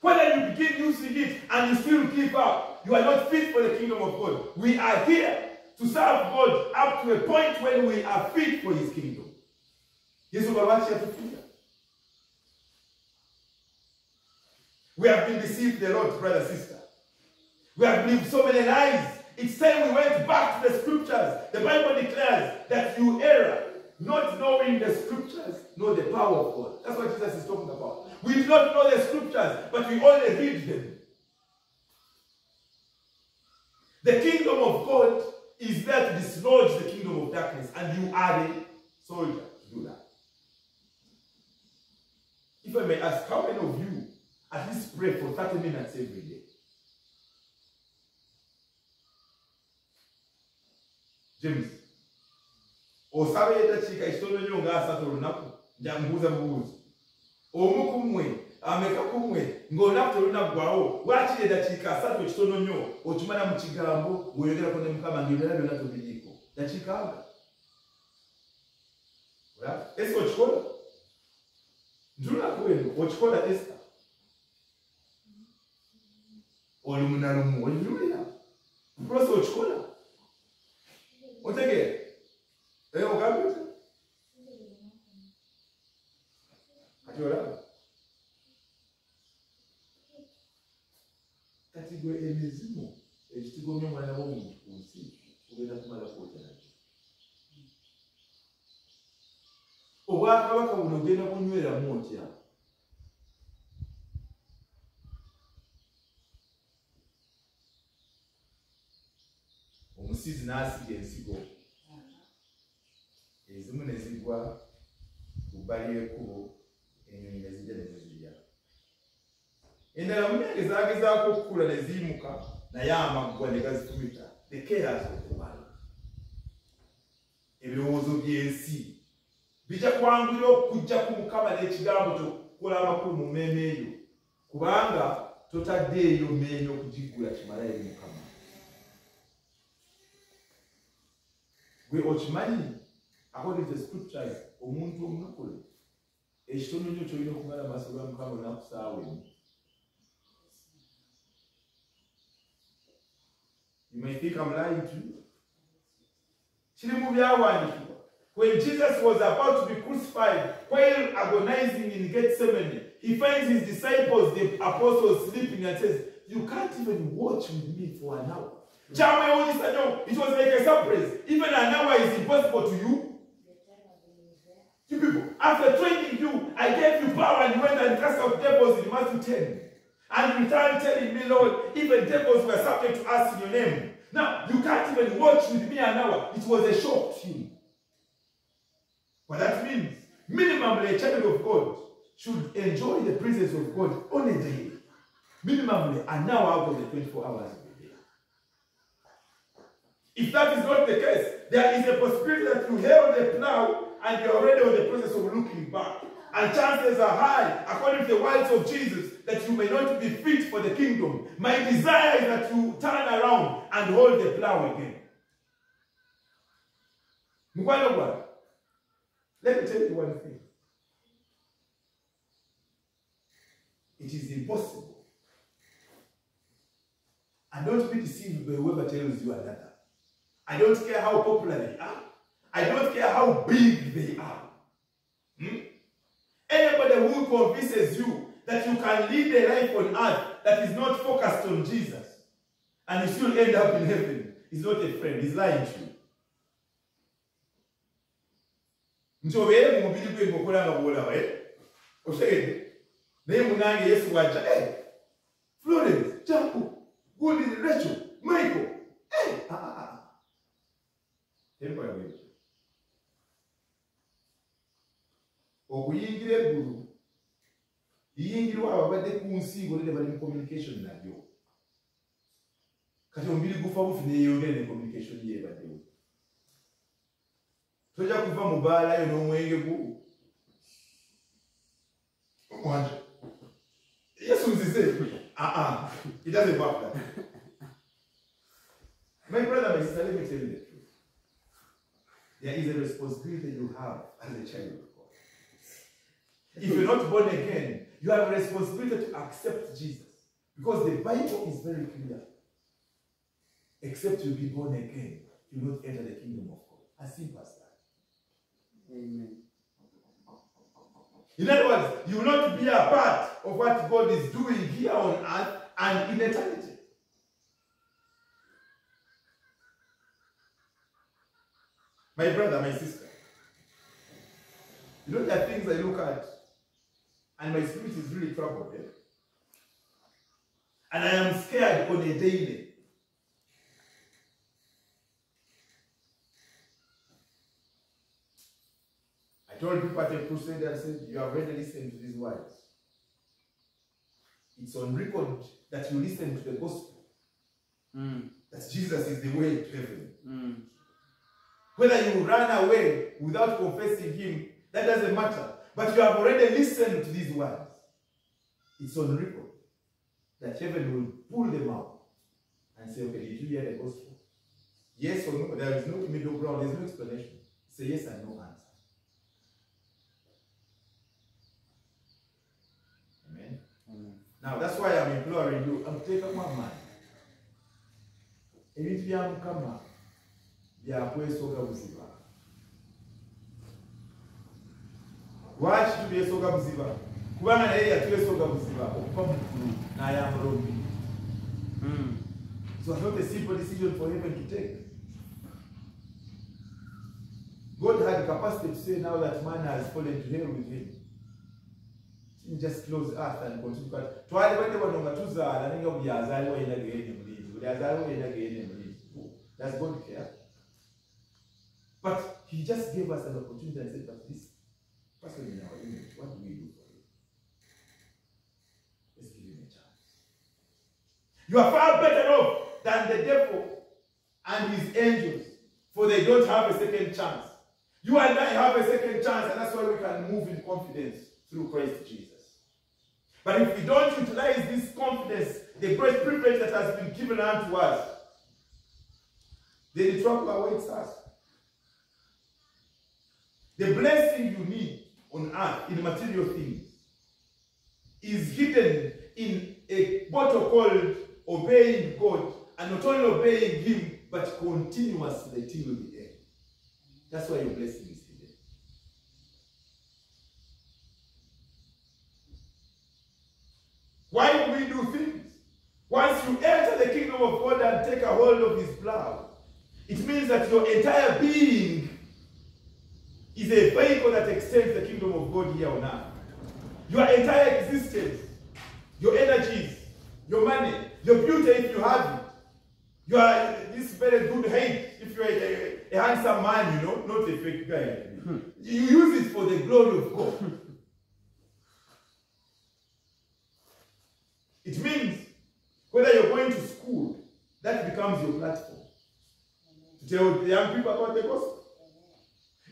[SPEAKER 1] Whether you begin using it and you still give up, you are not fit for the kingdom of God. We are here to serve God up to a point when we are fit for his kingdom. Yesu? We have been deceived a lot, brother, sister. We have believed so many lies. It's time we went back to the scriptures. The Bible declares that you err, not knowing the scriptures, nor the power of God. That's what Jesus is talking about. We do not know the scriptures, but we only read them. The kingdom of God is there to dislodge the kingdom of darkness, and you are the soldier to do that. If I may ask, how many of you at least pray for 30 minutes every day? James, osaba omu ameka ku mmwe ng'olunaku terunaggwawo lwaki eddakiika asatu ekitono nnyo okimala mu kigambo ng'oyogerako ne mukama ng'ebirala byonna tobiriiko dakiika nga esi okikola ntunulako eno okikola esita oli munalumu olinyumira pulosi okikola otegeera ogambye kati olaba kati gwe emizimu ekitigomya omwana w'omuntu ku nsi ogenda kumala kwota nakyo obwakabaka buno ogenda bunyweramu otya omusizi n'asiga ensigo ezimu ne zigwa ku bbali y'ekkubo endala munyange zagezaako okukula ne ziyimuka naye amaggwa ne of the world. Ebirowoozo by'ensi bijja kwanguira okujja ku mukama n'ekigambo kyokukola amakulu mu mmeeme eyo kubanga totaddeeyo mmeeme okugiggula kimala eri mukama. Gwe okimanyi according to scriptures omuntu omulokole ekitono nnyo kyolina okumala maaso ga mukama onakusaaweemu You may think I'm lying to you. kiri mu byawandiikibwa when jesus was about to be crucified while agonizing in gethsemane he finds his disciples the apostles sleeping and says you can't even watch with me for an hour. It was like a surprise. Even an hour is impossible to you. You people after training you i gave you power and you went and cast out devils in matthew 10 and returned telling me lord even devils were subject to us in your name now, you can't even watch with me an hour. It was a shock to you. That means, minimally, a child of God should enjoy the presence of God on a day. Minimally, an hour out of the 24 hours of the day. If that is not the case, there is a possibility that you held the plow and you're already on the process of looking back. And chances are high, according to the words of Jesus, that you may not be fit for the kingdom. My desire is that you turn around and hold the plow again. Mukwano gwange, Let me tell you one thing. It is impossible. And don't be deceived by whoever tells you another. I don't care how popular they are. I don't care how big they are. Hmm? Anybody who convinces you that you can lead a life on earth that is not focused on Jesus and you still end up in heaven. Is not a friend, he's lying to you. nti mu mubiri gwe ngaokola nga bwolaba otegedde naye munange yesu bwajja "Eh, florence michael eh, ah, ah, ah." okuyingira eggulu liyingirwa ababadde ku nsi ng'olede bali mu communication nabyo kati omubiri gufa bufi neyongere ne communication yebaddewo tojja kuva mu baalayo n'omwenge gu wanje yesu nzize. Aa it doesn't work my brother my sister let me tell you the truth. There is a responsibility you have as a child of god. If you're not born again you have a responsibility to accept jesus because the bible is very clear except you be born again you will not enter the kingdom of god as simple as that
[SPEAKER 3] Amen.
[SPEAKER 1] In other words, you will not be a part of what God is doing here on earth and in eternity. My brother, my sister, you know there are things I look at and my spirit is really troubled. eh? And I am scared on a daily. I told people at a crusade, I said, You have already listened to these words. It's on record that you listen to the gospel,
[SPEAKER 3] Mm,
[SPEAKER 1] that Jesus is the way to heaven.
[SPEAKER 3] mm,
[SPEAKER 1] Whether you run away without confessing Him, that doesn't matter. But you have already listened to these words. It's on record that heaven will pull them out and say, Okay, did you hear the gospel? Yes or no? There is no middle ground, there's no explanation. Say yes and no answer. Amen.
[SPEAKER 3] amen.
[SPEAKER 1] Now that's why I'm imploring you, I'm taking my mind. ebintu bya mukama byakwesooga buziba lwaki tubyesooga buziba kubanga naye yatwesooga buziba okuva mu ggulu n'ayambula omubiri
[SPEAKER 3] Mm,
[SPEAKER 1] It was not a simple decision for heaven to take. God had the capacity to say now that man has fallen to hell with him. He just close earth and continue. But twali bade wano nga tuzaala naye nga buli azaaliwo yina geyene mulinzi buli azaaliwo yina geyene mulinzi does God care but he just gave us an opportunity and said but this person in our image what do we do for you? let's give him a chance You are far better off than the devil and his angels, for they don't have a second chance. You and I have a second chance, and that's why we can move in confidence through Christ Jesus. But if we don't utilize this confidence, the great privilege that has been given unto us, then the trouble awaits us. The blessing you need on earth in material things is hidden in a bottle called obeying God, and not only obeying Him, but continuously till the end. That's why your blessing is hidden. Why do we do things? Once you enter the kingdom of God and take a hold of His blood, it means that your entire being is a vehicle that extends the kingdom of God here on earth. Your entire existence, your energies, your money, your beauty if you have it, your this very good height if you're a, a, a handsome man, you know, not a fake guy. You use it for the glory of God. It means whether you're going to school, that becomes your platform to tell the young people about the gospel.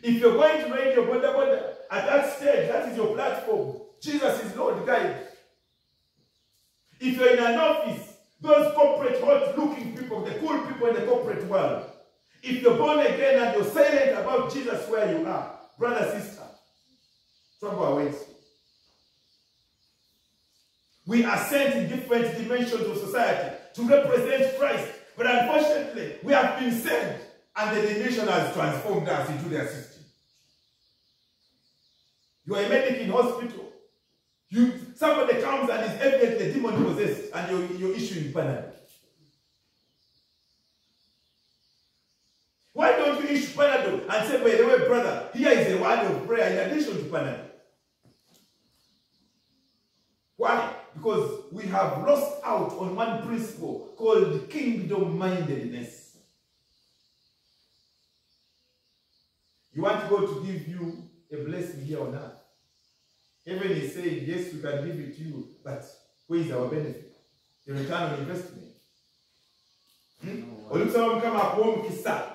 [SPEAKER 1] If you're going to radio, boda boda, at that stage, that is your platform. Jesus is Lord, guide. If you're in an office, those corporate hot looking people, the cool people in the corporate world, if you're born again and you're silent about Jesus where you are, brother, sister, trouble awaits you. We are sent in different dimensions of society to represent Christ. But unfortunately, we have been sent and the nation has transformed us into their system. You are a medic in hospital. You, somebody comes and is evidently demon possessed and you're, you're issuing Panadol. Why don't you issue Panadol and say, by the way, brother, here is a word of prayer in addition to Panadol? Why? Because we have lost out on one principle called kingdom mindedness. You want God to give you a blessing here on earth. Heaven is saying, yes, we can give it to you, but where is our benefit? The return on investment. olusaba mukama akuwa omukisa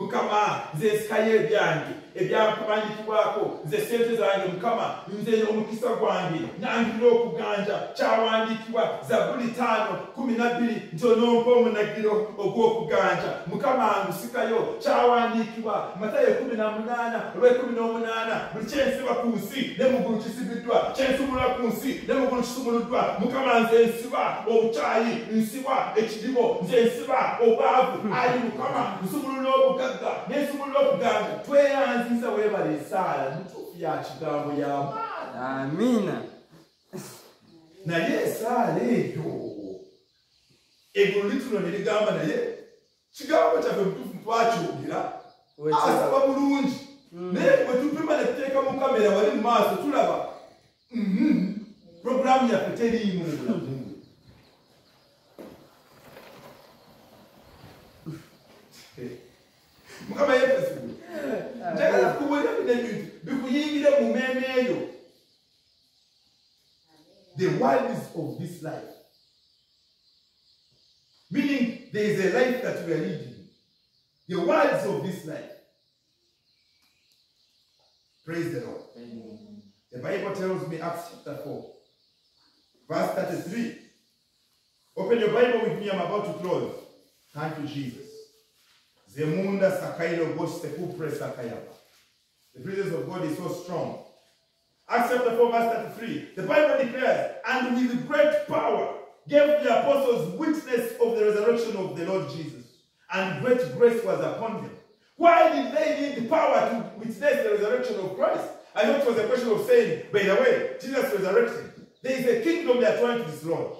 [SPEAKER 1] mukama nze nsikayo ebyange ebyampandiikibwako nze sente zange mukama nze omukisa gwange nangirira okuganja kyawandiikibwa zabuli taano kumi nabbiri nti onompa omunagiro ogw'okuganja. Mukama ngusikayo kyawandiikibwa matayo kumi na munaana olw'ekumi n'omunaana buli kyensiba ku nsi ne muggulu kisibiddwa kyensumulula ku nsi ne muggulu kisumuluddwa. Mukama nze nsiba obukyayi nsiba ekidibo nze nsiba obwavu. Ali mukama nsumulula obugagga nensumulula okuganja tweyanziza weebala esaala mutuufu ya kigambo y'amaani
[SPEAKER 3] Amina.
[SPEAKER 1] naye esaala eyo eggulu lituno ne ligamba naye kigambo kyaffe mutuufu twakyogera asaba bulungi. Naye bwe tupima ne tuteeka mu kamera wali mu maaso tulaba mhm, puroguramu yaffe teriimu njagala kubuulira bino ebintu bikuyingire mu the words of this life. Meaning, there is a life that we are living The words of this life. Praise the Lord. The Bible tells me, Acts chapter 4, verse 33. Open your Bible with me, I'm about to close. Thank you, Jesus. Zemunda Sakailo Goste Kupre Sakayaba. The presence of God is so strong. Acts chapter 4, verse 33. The Bible declares, and with great power gave the apostles witness of the resurrection of the Lord Jesus, and great grace was upon them. Why did they need the power to witness the resurrection of Christ? I know it was a question of saying, by the way, Jesus resurrected. There is a kingdom they are trying to dislodge.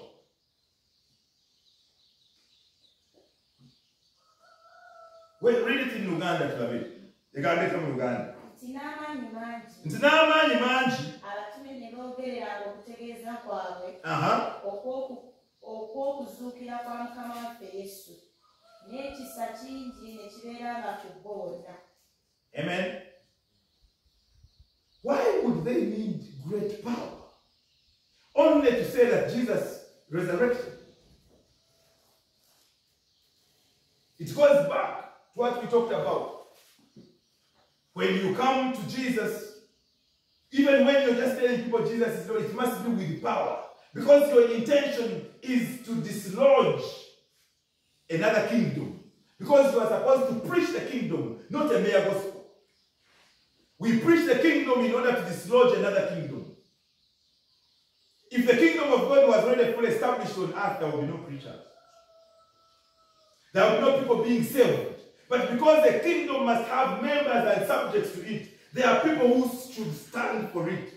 [SPEAKER 1] Wait, read it in Uganda, tulabe. Egambe mu Uganda.
[SPEAKER 2] nti n'amaanyi mangi
[SPEAKER 1] Nti n'amaanyi mangi.
[SPEAKER 2] abatume ne boogereranga okutegeeza kwabwe
[SPEAKER 1] Aha.
[SPEAKER 2] okw'oku- okw'okuzuukira kwa mukama waffe yesu n'ekisa kingi ne kibeeranga ku bonna
[SPEAKER 1] Amen. Why would they need great power? Only to say that Jesus resurrected. It goes back what we talked about. When you come to Jesus, even when you're just telling people Jesus is Lord, it must be with power. Because your intention is to dislodge another kingdom. Because you are supposed to preach the kingdom, not a mere gospel. We preach the kingdom in order to dislodge another kingdom. If the kingdom of God was already fully established on earth, there would be no preachers. There would be no people being saved. But because the kingdom must have members and subjects to it, there are people who should stand for it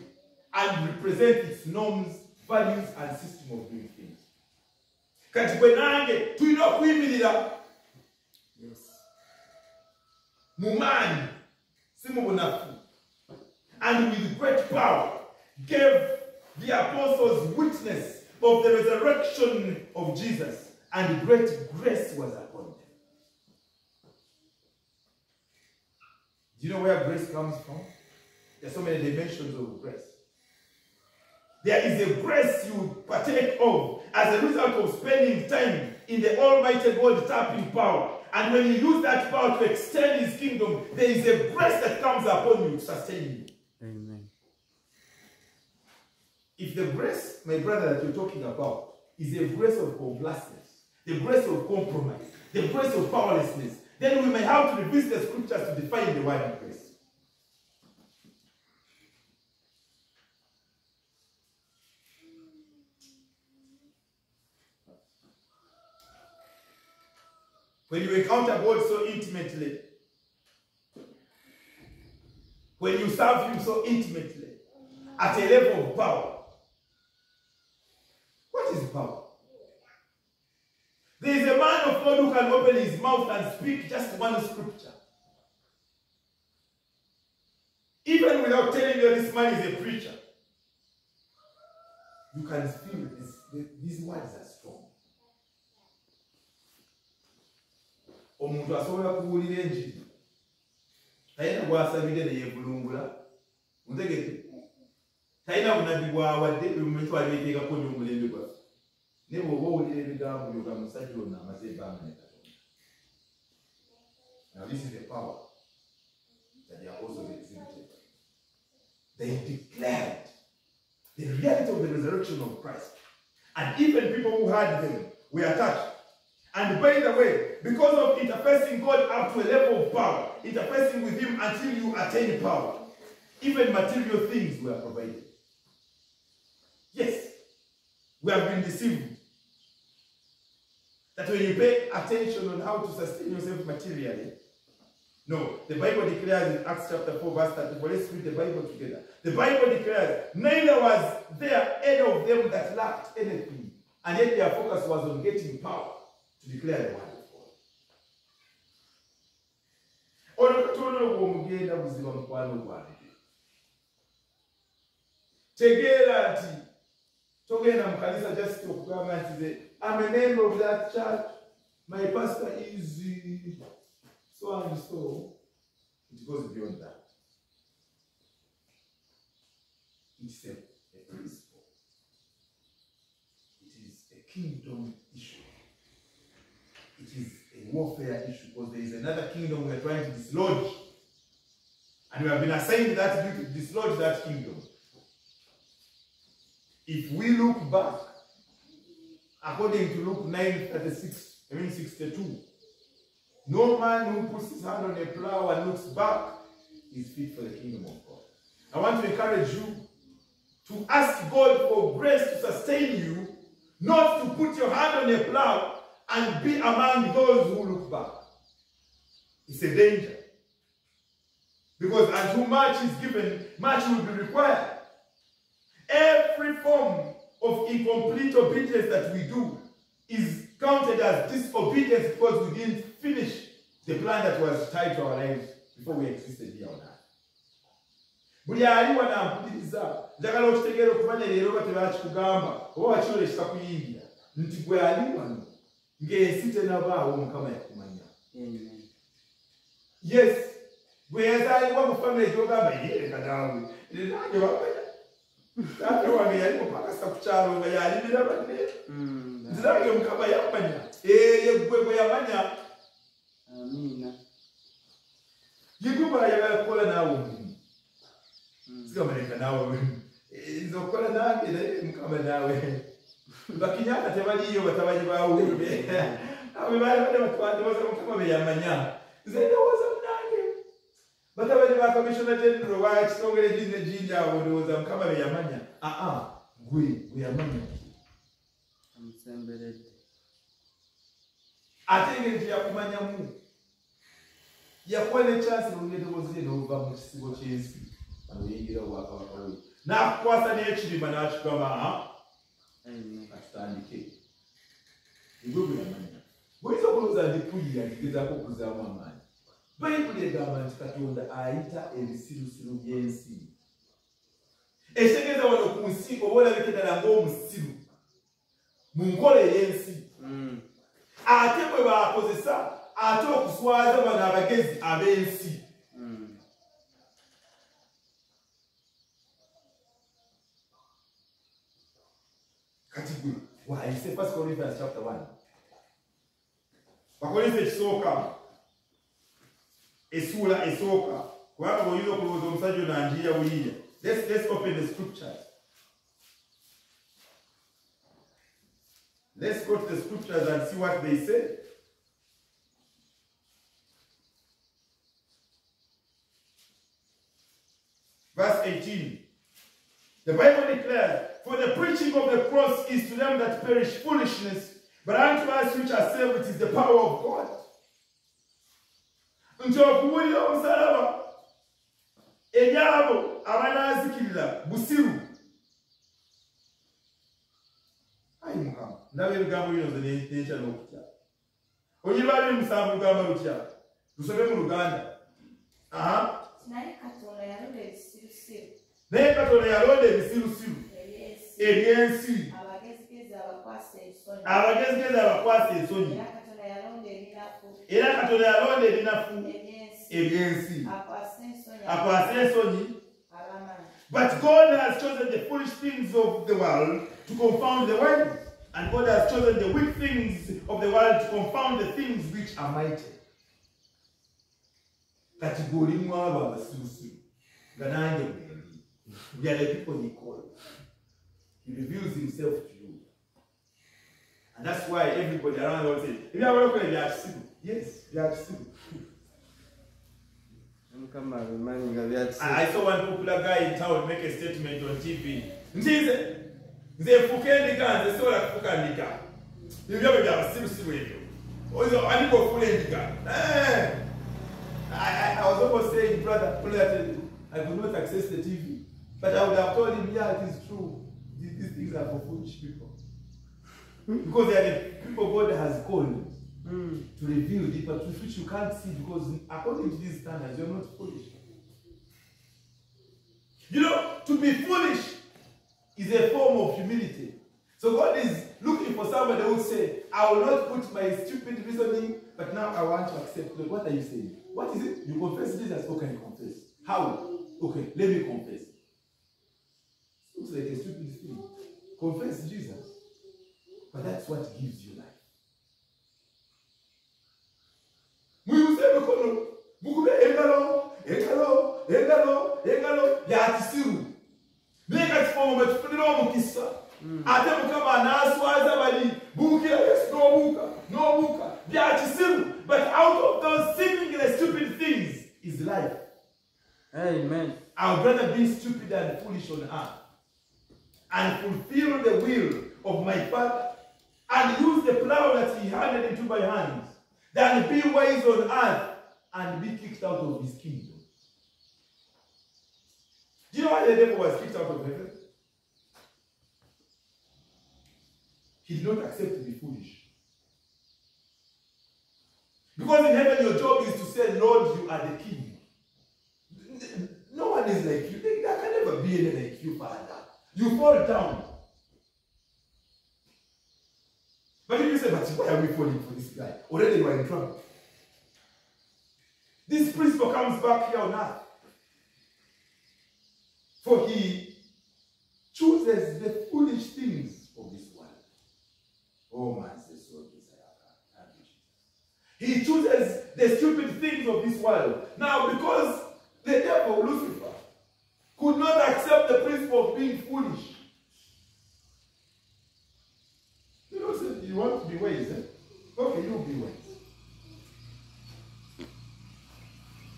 [SPEAKER 1] and represent its norms, values, and system of doing things. kati gwe nange tulina okuyimirira
[SPEAKER 3] Yes.
[SPEAKER 1] mu maanyi si mu bunafu and with great power gave the apostles witness of the resurrection of jesus and great grace was upon them do you know where grace comes from there are so many dimensions of grace there is a grace you partake of as a result of spending time in the Almighty God tapping power. And when you use that power to extend His kingdom, there is a grace that comes upon you to sustain you.
[SPEAKER 3] Amen.
[SPEAKER 1] If the grace, my brother, that you're talking about is a grace of complacence, the grace of compromise, the grace of powerlessness, then we may have to revisit the scriptures to define the word grace. When you encounter God so intimately, when you serve Him so intimately, at a level of power, what is power? There is a man of God who can open his mouth and speak just one scripture. Even without telling you this man is a preacher, you can feel this, these words are strong. omuntu asobola enjiri talina talina bwawadde ne bw'oba owulira ebigambo byoga musajja ono amaze ebbanga now this is the power that they are also exhibited they declared the reality of the resurrection of Christ. And even people who heard them were touched. And by the way, because of interfacing God up to a level of power, interfacing with Him until you attain power, even material things were provided. Yes, we have been deceived. That when you pay attention on how to sustain yourself materially, no, the Bible declares in Acts chapter 4, verse 34. Let's read the Bible together. The Bible declares, neither was there any of them that lacked anything, and yet their focus was on getting power to declare the word of God. Tegeera nti togenda mu kanisa just okugamba nti ze I'm a member of that church. My pastor is so and so. It goes beyond that. It's a, a principle. It is a kingdom issue. It is a warfare issue because there is another kingdom we are trying to dislodge. And we have been assigned that duty to dislodge that kingdom. If we look back, according to Luke 9 36, I mean 62, no man who puts his hand on a plow and looks back is fit for the kingdom of God. I want to encourage you to ask God for grace to sustain you, not to put your hand on a plow and be among those who look back. It's a danger. Because until much is given, much will be required. Every form of incomplete obedience that we do is counted as disobedience because we didn't finish the plan that was tied to our lives before we existed here on earth. buli ali wano ampuliriza njagala okitegeera okumanya leero oba tebakikugamba oba wakiolekeka kuyingira nti gwe ali wano ng'ensi tenabaawo mukama yakumanya
[SPEAKER 3] Amen.
[SPEAKER 1] yes bwe yazaalibwa mu famire gyogamba yereka naawe nange wamanya taata wange yali mupakasa ku kyalo nga yalimira banne
[SPEAKER 3] Mm.
[SPEAKER 1] nti nange mukama yamanya eyo gwe bwe yamanya
[SPEAKER 3] Amina.
[SPEAKER 1] yegwe ayagala kukola naawe omulimu
[SPEAKER 3] Mm.
[SPEAKER 1] sigamaleka naawe omulimu nze okukola nange naye mukama naawe bakinyaka tebaliyo batabanyi bawulire abe balibadde batwandibaza mukama beyamanya nze ndowooza munange batabani ba kamishona genero bakitongole gine ginjabo ndowooza mukama be yamanya. Aa gwe gwe yamanya.
[SPEAKER 3] Amusemberedde
[SPEAKER 1] ate engeri gye yakumanyamu yakuwa ne chansi olungetebozi n'ova mu kisibo ky'ensi anoyingira obwakabaka we n'akukwasa n'ekirima n'akigamba kasitandike egwe gwe yamanya. Buyinza okulowooza nti puyi yakigezaako okuzaamu amaanyi bayibuli egamba nti katonda ayita ebisirusiru by'ensi. Ekitegeeza wano ku nsi oba olabika eddala ng'omusiru mu nkola ey'ensi.
[SPEAKER 3] Mm.
[SPEAKER 1] ate bwe bakozesa ate okuswaza bano abagezi ab'ensi.
[SPEAKER 3] Mm.
[SPEAKER 1] kati gwe wayise first corinthians chapter 1 bakolinso ekisooka anjiya buyiya let's, let's open the scriptures. Let's go to the scriptures and see what they say. Verse 18 The Bible declares, For the preaching of the cross is to them that perish foolishness, but unto us which are saved it is the power of God. Nti okuwulira omusalaba eri abo abanaazikirira busiru. Ayi mukama ndaba ebigambo bino nze ne- nenkya n'okutya. Onyirwa biri musanvu lugamba lutya lusome mu luganda.
[SPEAKER 2] Naye katonda
[SPEAKER 1] yalonda ebisirusiru.
[SPEAKER 2] Ebyensi. Abagezigezi abakwasa ensonyi era katonda yalonda ebinafu ebyensi akwasa ensonyi
[SPEAKER 1] akwasa ensonyi
[SPEAKER 2] abamanyi
[SPEAKER 1] but god has chosen the foolish things of the world to confound the wise and god has chosen the weak things of the world to confound the things which are mighty. Kati gweolimu abo abasirusiru nga nange bwendi we are the people he called. He reveals himself to you. And that's why everybody around the world says ebyabalokole byakisiru yes byakisiru
[SPEAKER 3] Mukama abimanyi nga
[SPEAKER 1] I,
[SPEAKER 3] byakisa.
[SPEAKER 1] I saw one popular guy in town make a statement on TV. Ntize, nze nfuka endiga nze sobola kufuka ndiga. Ebyo byo byabasirusiru ebyo. Ozo andiko okufuna endiga. Eh. I, I, I was almost saying, brother, brother, that I could not access the TV. But I would have told him, yeah, it is true. These, these things are for foolish people. because they are the people God has called
[SPEAKER 3] Mm.
[SPEAKER 1] to reveal deeper truth which you can't see because according to these standards you're not foolish. You know, to be foolish is a form of humility. So God is looking for somebody who will say, I will not put my stupid reasoning, but now I want to accept God. What are you saying? What is it? You confess Jesus? Okay, you confess. How? Okay, let me confess. Looks like a stupid thing. Confess Jesus. But that's what gives you muyuse emikono mukube engalo engalo engalo engalo. Byakisiru naye kati omwo mwe tufunira omukisa mm. ate mukama anaaswaza bali buukira yesu n'obuuka n'obuuka byakisiru but out of those seemingly stupid things is life.
[SPEAKER 3] Amen.
[SPEAKER 1] I would rather be stupid and foolish on earth and fulfill the will of my Father and use the plow that He handed into my hands than be wise on earth and be kicked out of His kingdom. Do you know why the devil was kicked out of heaven? He did not accept to be foolish. Because in heaven, your job is to say, Lord, you are the king. No one is like you. There can never be any like you, Father. You fall down. But if you say, but why are we falling for this guy? Already you are in trouble. This principle comes back here on earth. For he chooses the foolish things of this world. Oh, man, says so. He chooses the stupid things of this world. Now, because the devil, Lucifer, could not accept the principle of being foolish. You want to be wise, eh? Okay, you be wise.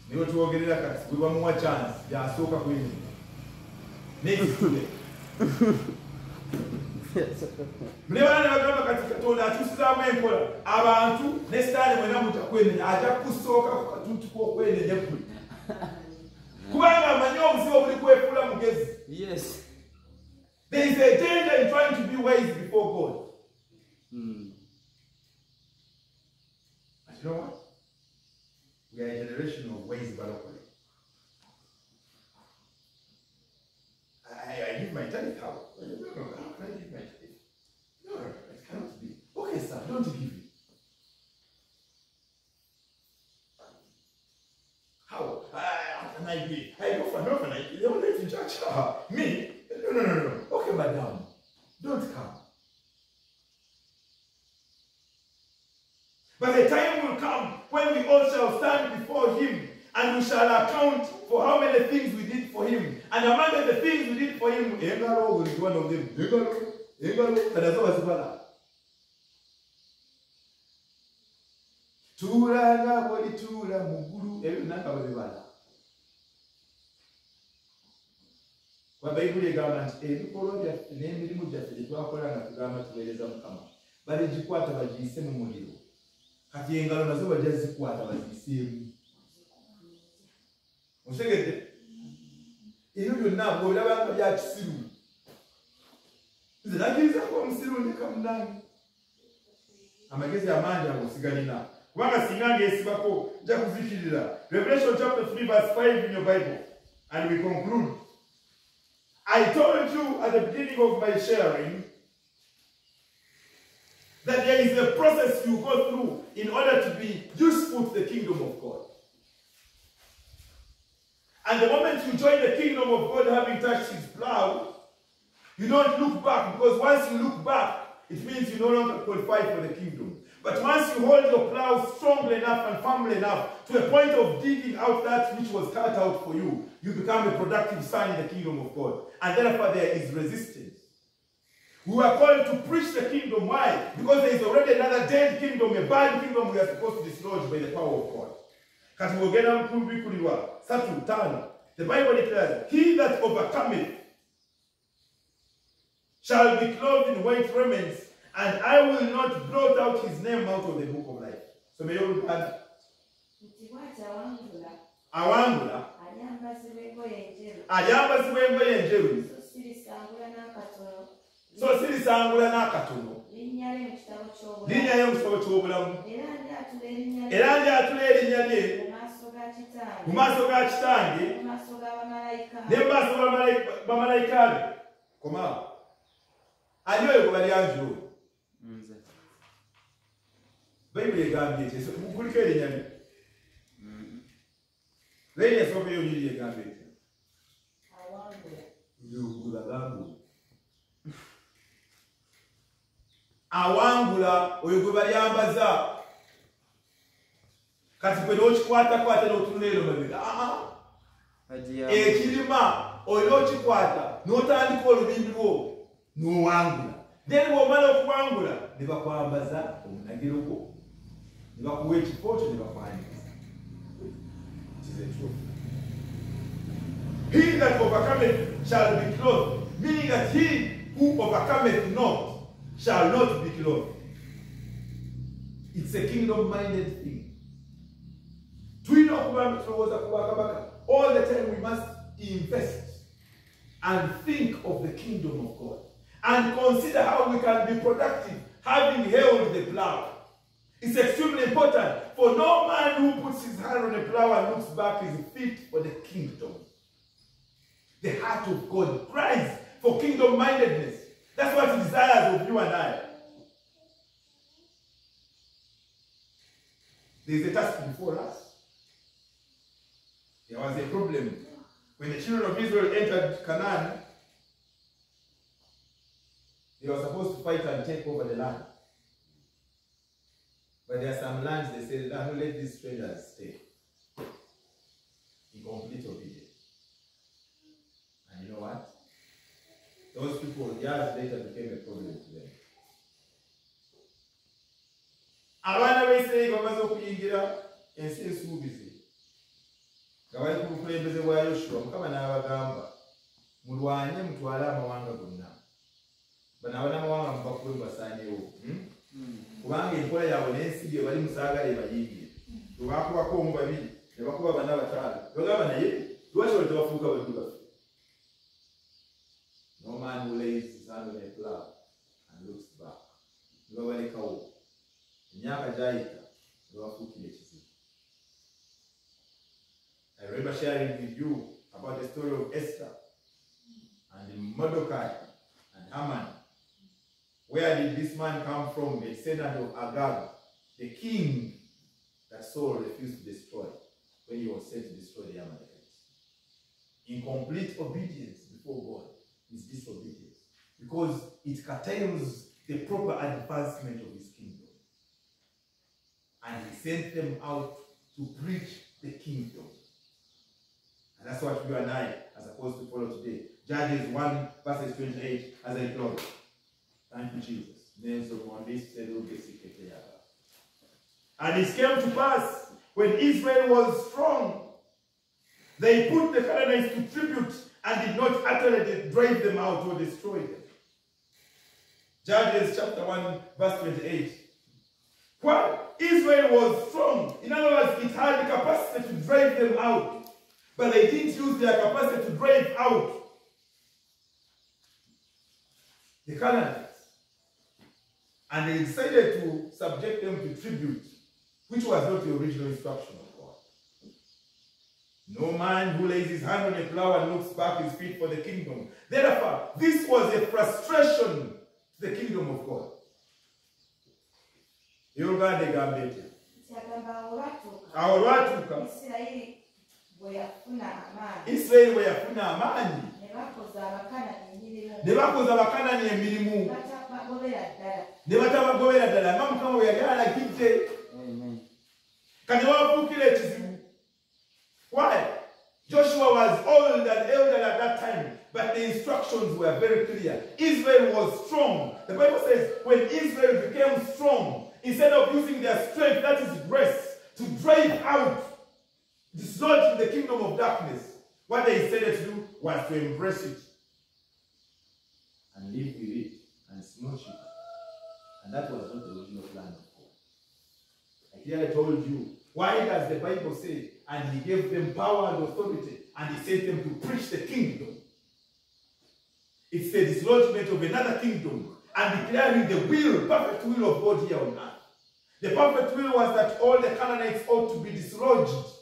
[SPEAKER 1] niwe tuwogerera kati bwe bamuwa chance. Yasooka kwenyumya nekitule [laughs] mulebana ne bagamba kati katonda akyusizaamu enkola abantu ne sitaani mwena mujja kwenenya ajja kusooka ku katuuti k'okwenenya ggwe kubanga amanyi obuzibu buli kwefuula mugezi
[SPEAKER 3] Yes.
[SPEAKER 1] there is a danger in trying to be wise before god
[SPEAKER 3] Mm.
[SPEAKER 1] But you know what? We are a generation of wise balokole. I, I give my tithe how? No, no, no, how can I give my tithe? No, no, no, it cannot be. Okay, sir, don't give it. How? Ah, How can I be? I go for orphanage. They won't let in church. Ah, Me? No, no, no, no. Okay, madam. Don't come. But the time will come when we all shall stand before him and we shall account for how many things we did for him. And among the things we did for him, Engalo will be one of them. Engalo, Engalo, tanazoba zibala. Tuula nga bw'olituula mu ggulu ebyo nanka babibala. Kuba Bayibuli egamba nti eh, ebikolwa byaffe n'emirimu gyaffe gye twakola nga tugamba tuweereza Mukama baligikwata bagiyise mu muliro. Kati engalo nazo bajja zikwata ebyo byonna bya kisiru. Nze nagirizako omusiru ndeka munange amagezi ago sigalina kubanga singa nja kuzikirira revelation chapter 3 verse 5 in your bible. And we conclude. I told you at the beginning of my sharing that there is a process you go through in order to be useful to the kingdom of God. And the moment you join the kingdom of God having touched his plow, you don't look back because once you look back, it means you no longer qualify for the kingdom. But once you hold your plow strongly enough and firmly enough to a point of digging out that which was cut out for you, you become a productive son in the kingdom of God. And therefore there is resistance. We were called to preach the kingdom. Why? Because there is already another dead kingdom, a bad kingdom we are supposed to dislodge by the power of God. Kati kubikulirwa satu tano the bible declares he that overcometh shall be clothed in white raiments and i will not blot out his name out of the book of life someyo oluganda
[SPEAKER 2] nti bw'ati awangula
[SPEAKER 1] awangula
[SPEAKER 2] alyambazibwa engoye enjeru so sirisangula n'akatono linnya ye mu kitabo ky'obulamu era ndyatula erinnya lye mu maaso ga kitange
[SPEAKER 1] ne mu maaso bamalayika be. Komaawo ani oyo kuba lyanjula oyo? Bayibuli egambye ekyo kuliko erinnya lye lerinnya esooka yonyiri
[SPEAKER 2] yegambye
[SPEAKER 1] ekyo yogula gambula awangula oyo gwe balyambaza kati gwe n'okikwatakwata n'otunula ero mabega aa
[SPEAKER 3] Agiya-
[SPEAKER 1] ekirima olina okikwata n'otandika olulimi lwo n'owangula. Then bw'omala okuwangula ne bakwambaza omunagiro gwo. Ne bakuwa ekifo kyo ne bakwaniriza. He that overcometh shall be clothed meaning that he who overcometh not shall not be clothed it's a kingdom minded thing. Tulina okuba all the time we must invest and think of the kingdom of god and consider how we can be productive having held the plow. It's extremely important for no man who puts his hand on the plow and looks back is fit for the kingdom. The heart of god cries for kingdom mindedness that's what he desires of you and i there is a task before us there was a problem when the children of Israel entered Canaan. They were supposed to fight and take over the land. But there are some lands they say, ah, no, let these strangers stay. In complete obedience. Those people years later became a problem to them. abaana baisirayiri bamaze okuyingira ensi ensuubizi nga bali ku bukulembeze bwa yoshuwa mukama n'abagamba mulwanye mutwale amawanga gonna. Bano abanamawanga mubakube mubasaanyewo hmm? kubanga enkola yaabwe n'ensi gye bali musaagala ebayingire lwebakubako omu babiri ne bakuba bana bataano. Bagamba naye lwaki tebafuuka bali baffe man who lays his hand on a plow and looks back ne babalekawo emyaka gyayita ne bafuukira ekizibu I remember sharing with you about the story of Esther and Mordecai and Haman. Where did this man come from? The descendant of Agag, the king that Saul refused to destroy when he was sent to destroy the Amalekites. In complete obedience before God is disobedience because it curtails the proper advancement of his kingdom. And he sent them out to preach the kingdom. And that's what you and I are supposed to follow today. Judges 1 verses 28 as I close. Thank you, Jesus. And it came to pass when Israel was strong, they put the Canaanites to tribute and did not utterly drive them out or destroy them. Judges chapter 1, verse 28. While Israel was strong, in other words, it had the capacity to drive them out, but they didn't use their capacity to drive out the Canaanites. And they decided to subject them to tribute, which was not the original instruction. No man who lays his hand on a plow and looks back is fit for the kingdom. Therefore, this was a frustration to the kingdom of God. Yolgade gambete.
[SPEAKER 2] kyagamba awo lwatuuka
[SPEAKER 1] Awo lwatuuka
[SPEAKER 2] isirayiri bwe yafuna amaanyi
[SPEAKER 1] Isirayiri bwe yafuna amaanyi
[SPEAKER 2] ne bakoza abakanani emirimu
[SPEAKER 1] ne bakoza abakanani emirimu
[SPEAKER 2] batabagobera ddala
[SPEAKER 1] ne batabagobera ddala nga mukama bwe yali alagidde
[SPEAKER 3] Amen.
[SPEAKER 1] kati wafuukira ekizibu why? Joshua was old and elder at that time but the instructions were very clear. Israel was strong. The bible says when israel became strong instead of using their strength that is grace to drive out dislodge the kingdom of darkness what they decided to do was to embrace it and live with it and smooch it. And that was not the original plan of god. I clearly told you. Why does the Bible say, and he gave them power and authority, and he sent them to preach the kingdom? It's the dislodgement of another kingdom and declaring the will, perfect will of God here on earth. The perfect will was that all the Canaanites ought to be dislodged.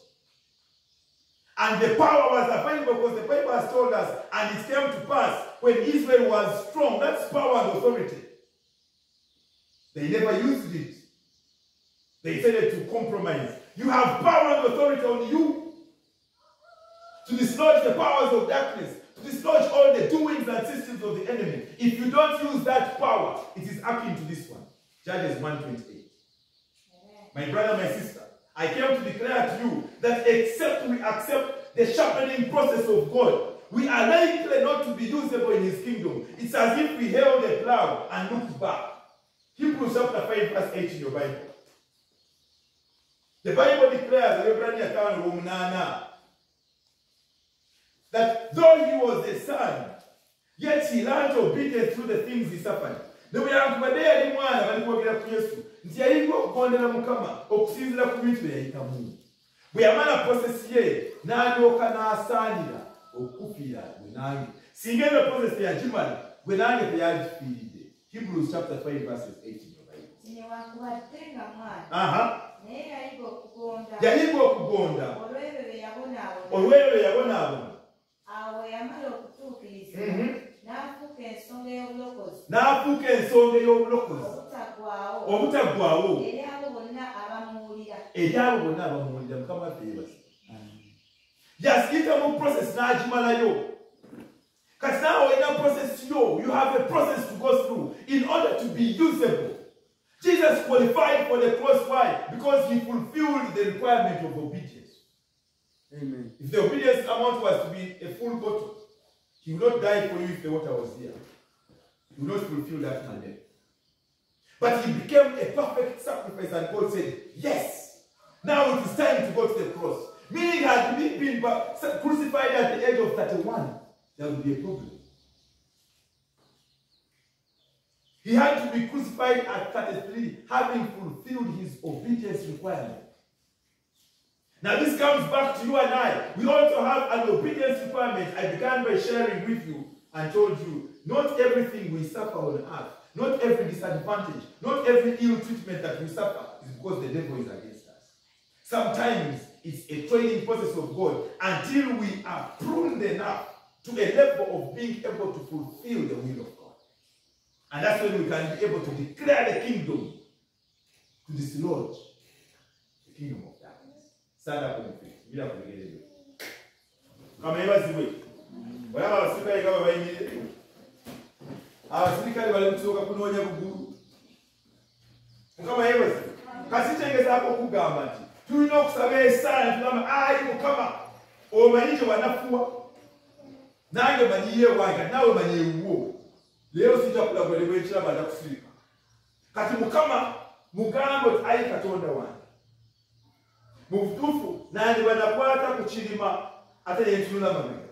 [SPEAKER 1] And the power was available because the Bible has told us, and it came to pass when Israel was strong. That's power and authority. They never used it. They decided to compromise. You have power and authority on you to dislodge the powers of darkness, to dislodge all the doings and systems of the enemy. If you don't use that power, it is akin to this one. Judges 128. My brother, my sister, I came to declare to you that except we accept the sharpening process of God, we are likely not to be usable in his kingdom. It's as if we held a plow and looked back. Hebrews chapter 5, verse 8 in your Bible. The Bible declares, Ebrania 5, Rome 9, that though he was a son, yet he learned obedience through the things he suffered. ne bwe yankubadde yali mwana bali kwogera ku yesu. Nti yalinga okugondera mukama okusinzira ku bintu bye yayitamu bwe yamala prosesi ye n'alyoka n'asaanira okukufiira gwe nange. Singa eno prosesi yagimala gwe nange teyagifiiridde hebrews chapter 5 verses 8 in your Bible.
[SPEAKER 2] newankubadde nga mwana yayiga okugonda. Olw'ebyo bye yabonaabona awo yamala okutuukiriza
[SPEAKER 1] Mhm.
[SPEAKER 2] n'afuuka ensonga y'obulokozi. Obutaggwaawo. Eri abo bonna abamuwulira.
[SPEAKER 1] Mukama
[SPEAKER 3] Amen.
[SPEAKER 1] yasiyita mu process n'agimalayo. Kati naawe olina process yo. You have a process to go through in order to be usable Jesus qualified for the cross. Why? Because he fulfilled the requirement of obedience.
[SPEAKER 3] Amen.
[SPEAKER 1] If the obedience amount was to be a full bottle, he would not die for you if the water was there. He would not fulfill that mandate. But he became a perfect sacrifice, and God said, Yes, now it is time to go to the cross. Meaning, had he been crucified at the age of 31, there would be a problem. He had to be crucified at 33, having fulfilled his obedience requirement. Now, this comes back to you and I. We also have an obedience requirement. I began by sharing with you and told you not everything we suffer on earth, not every disadvantage, not every ill treatment that we suffer is because the devil is against us. Sometimes it's a training process of God until we are pruned enough to a level of being able to fulfill the will of God. And that's when we can be able to declare the kingdom to dislodge the kingdom of darkness. Stand up on your feet. Bila kulegelezwa. Kama ibazibwe. Wayaba abasirikale nga babayimire. Abasirikale bali kusooka kunoonya bugulu. Mukama yebaze. Kasi kyengezaako okugamba nti tulina okusaba esaala tugamba ayi mukama omanyi kye wanafuwa nange manyiye wange naawe manyi ewuwo leero sijja kulagula ne bwekiraba nja kusirika kati mukama mugambe oti ayi katonda wange mu butuufu nandiba nakwata ku kirima ate yentunula mabega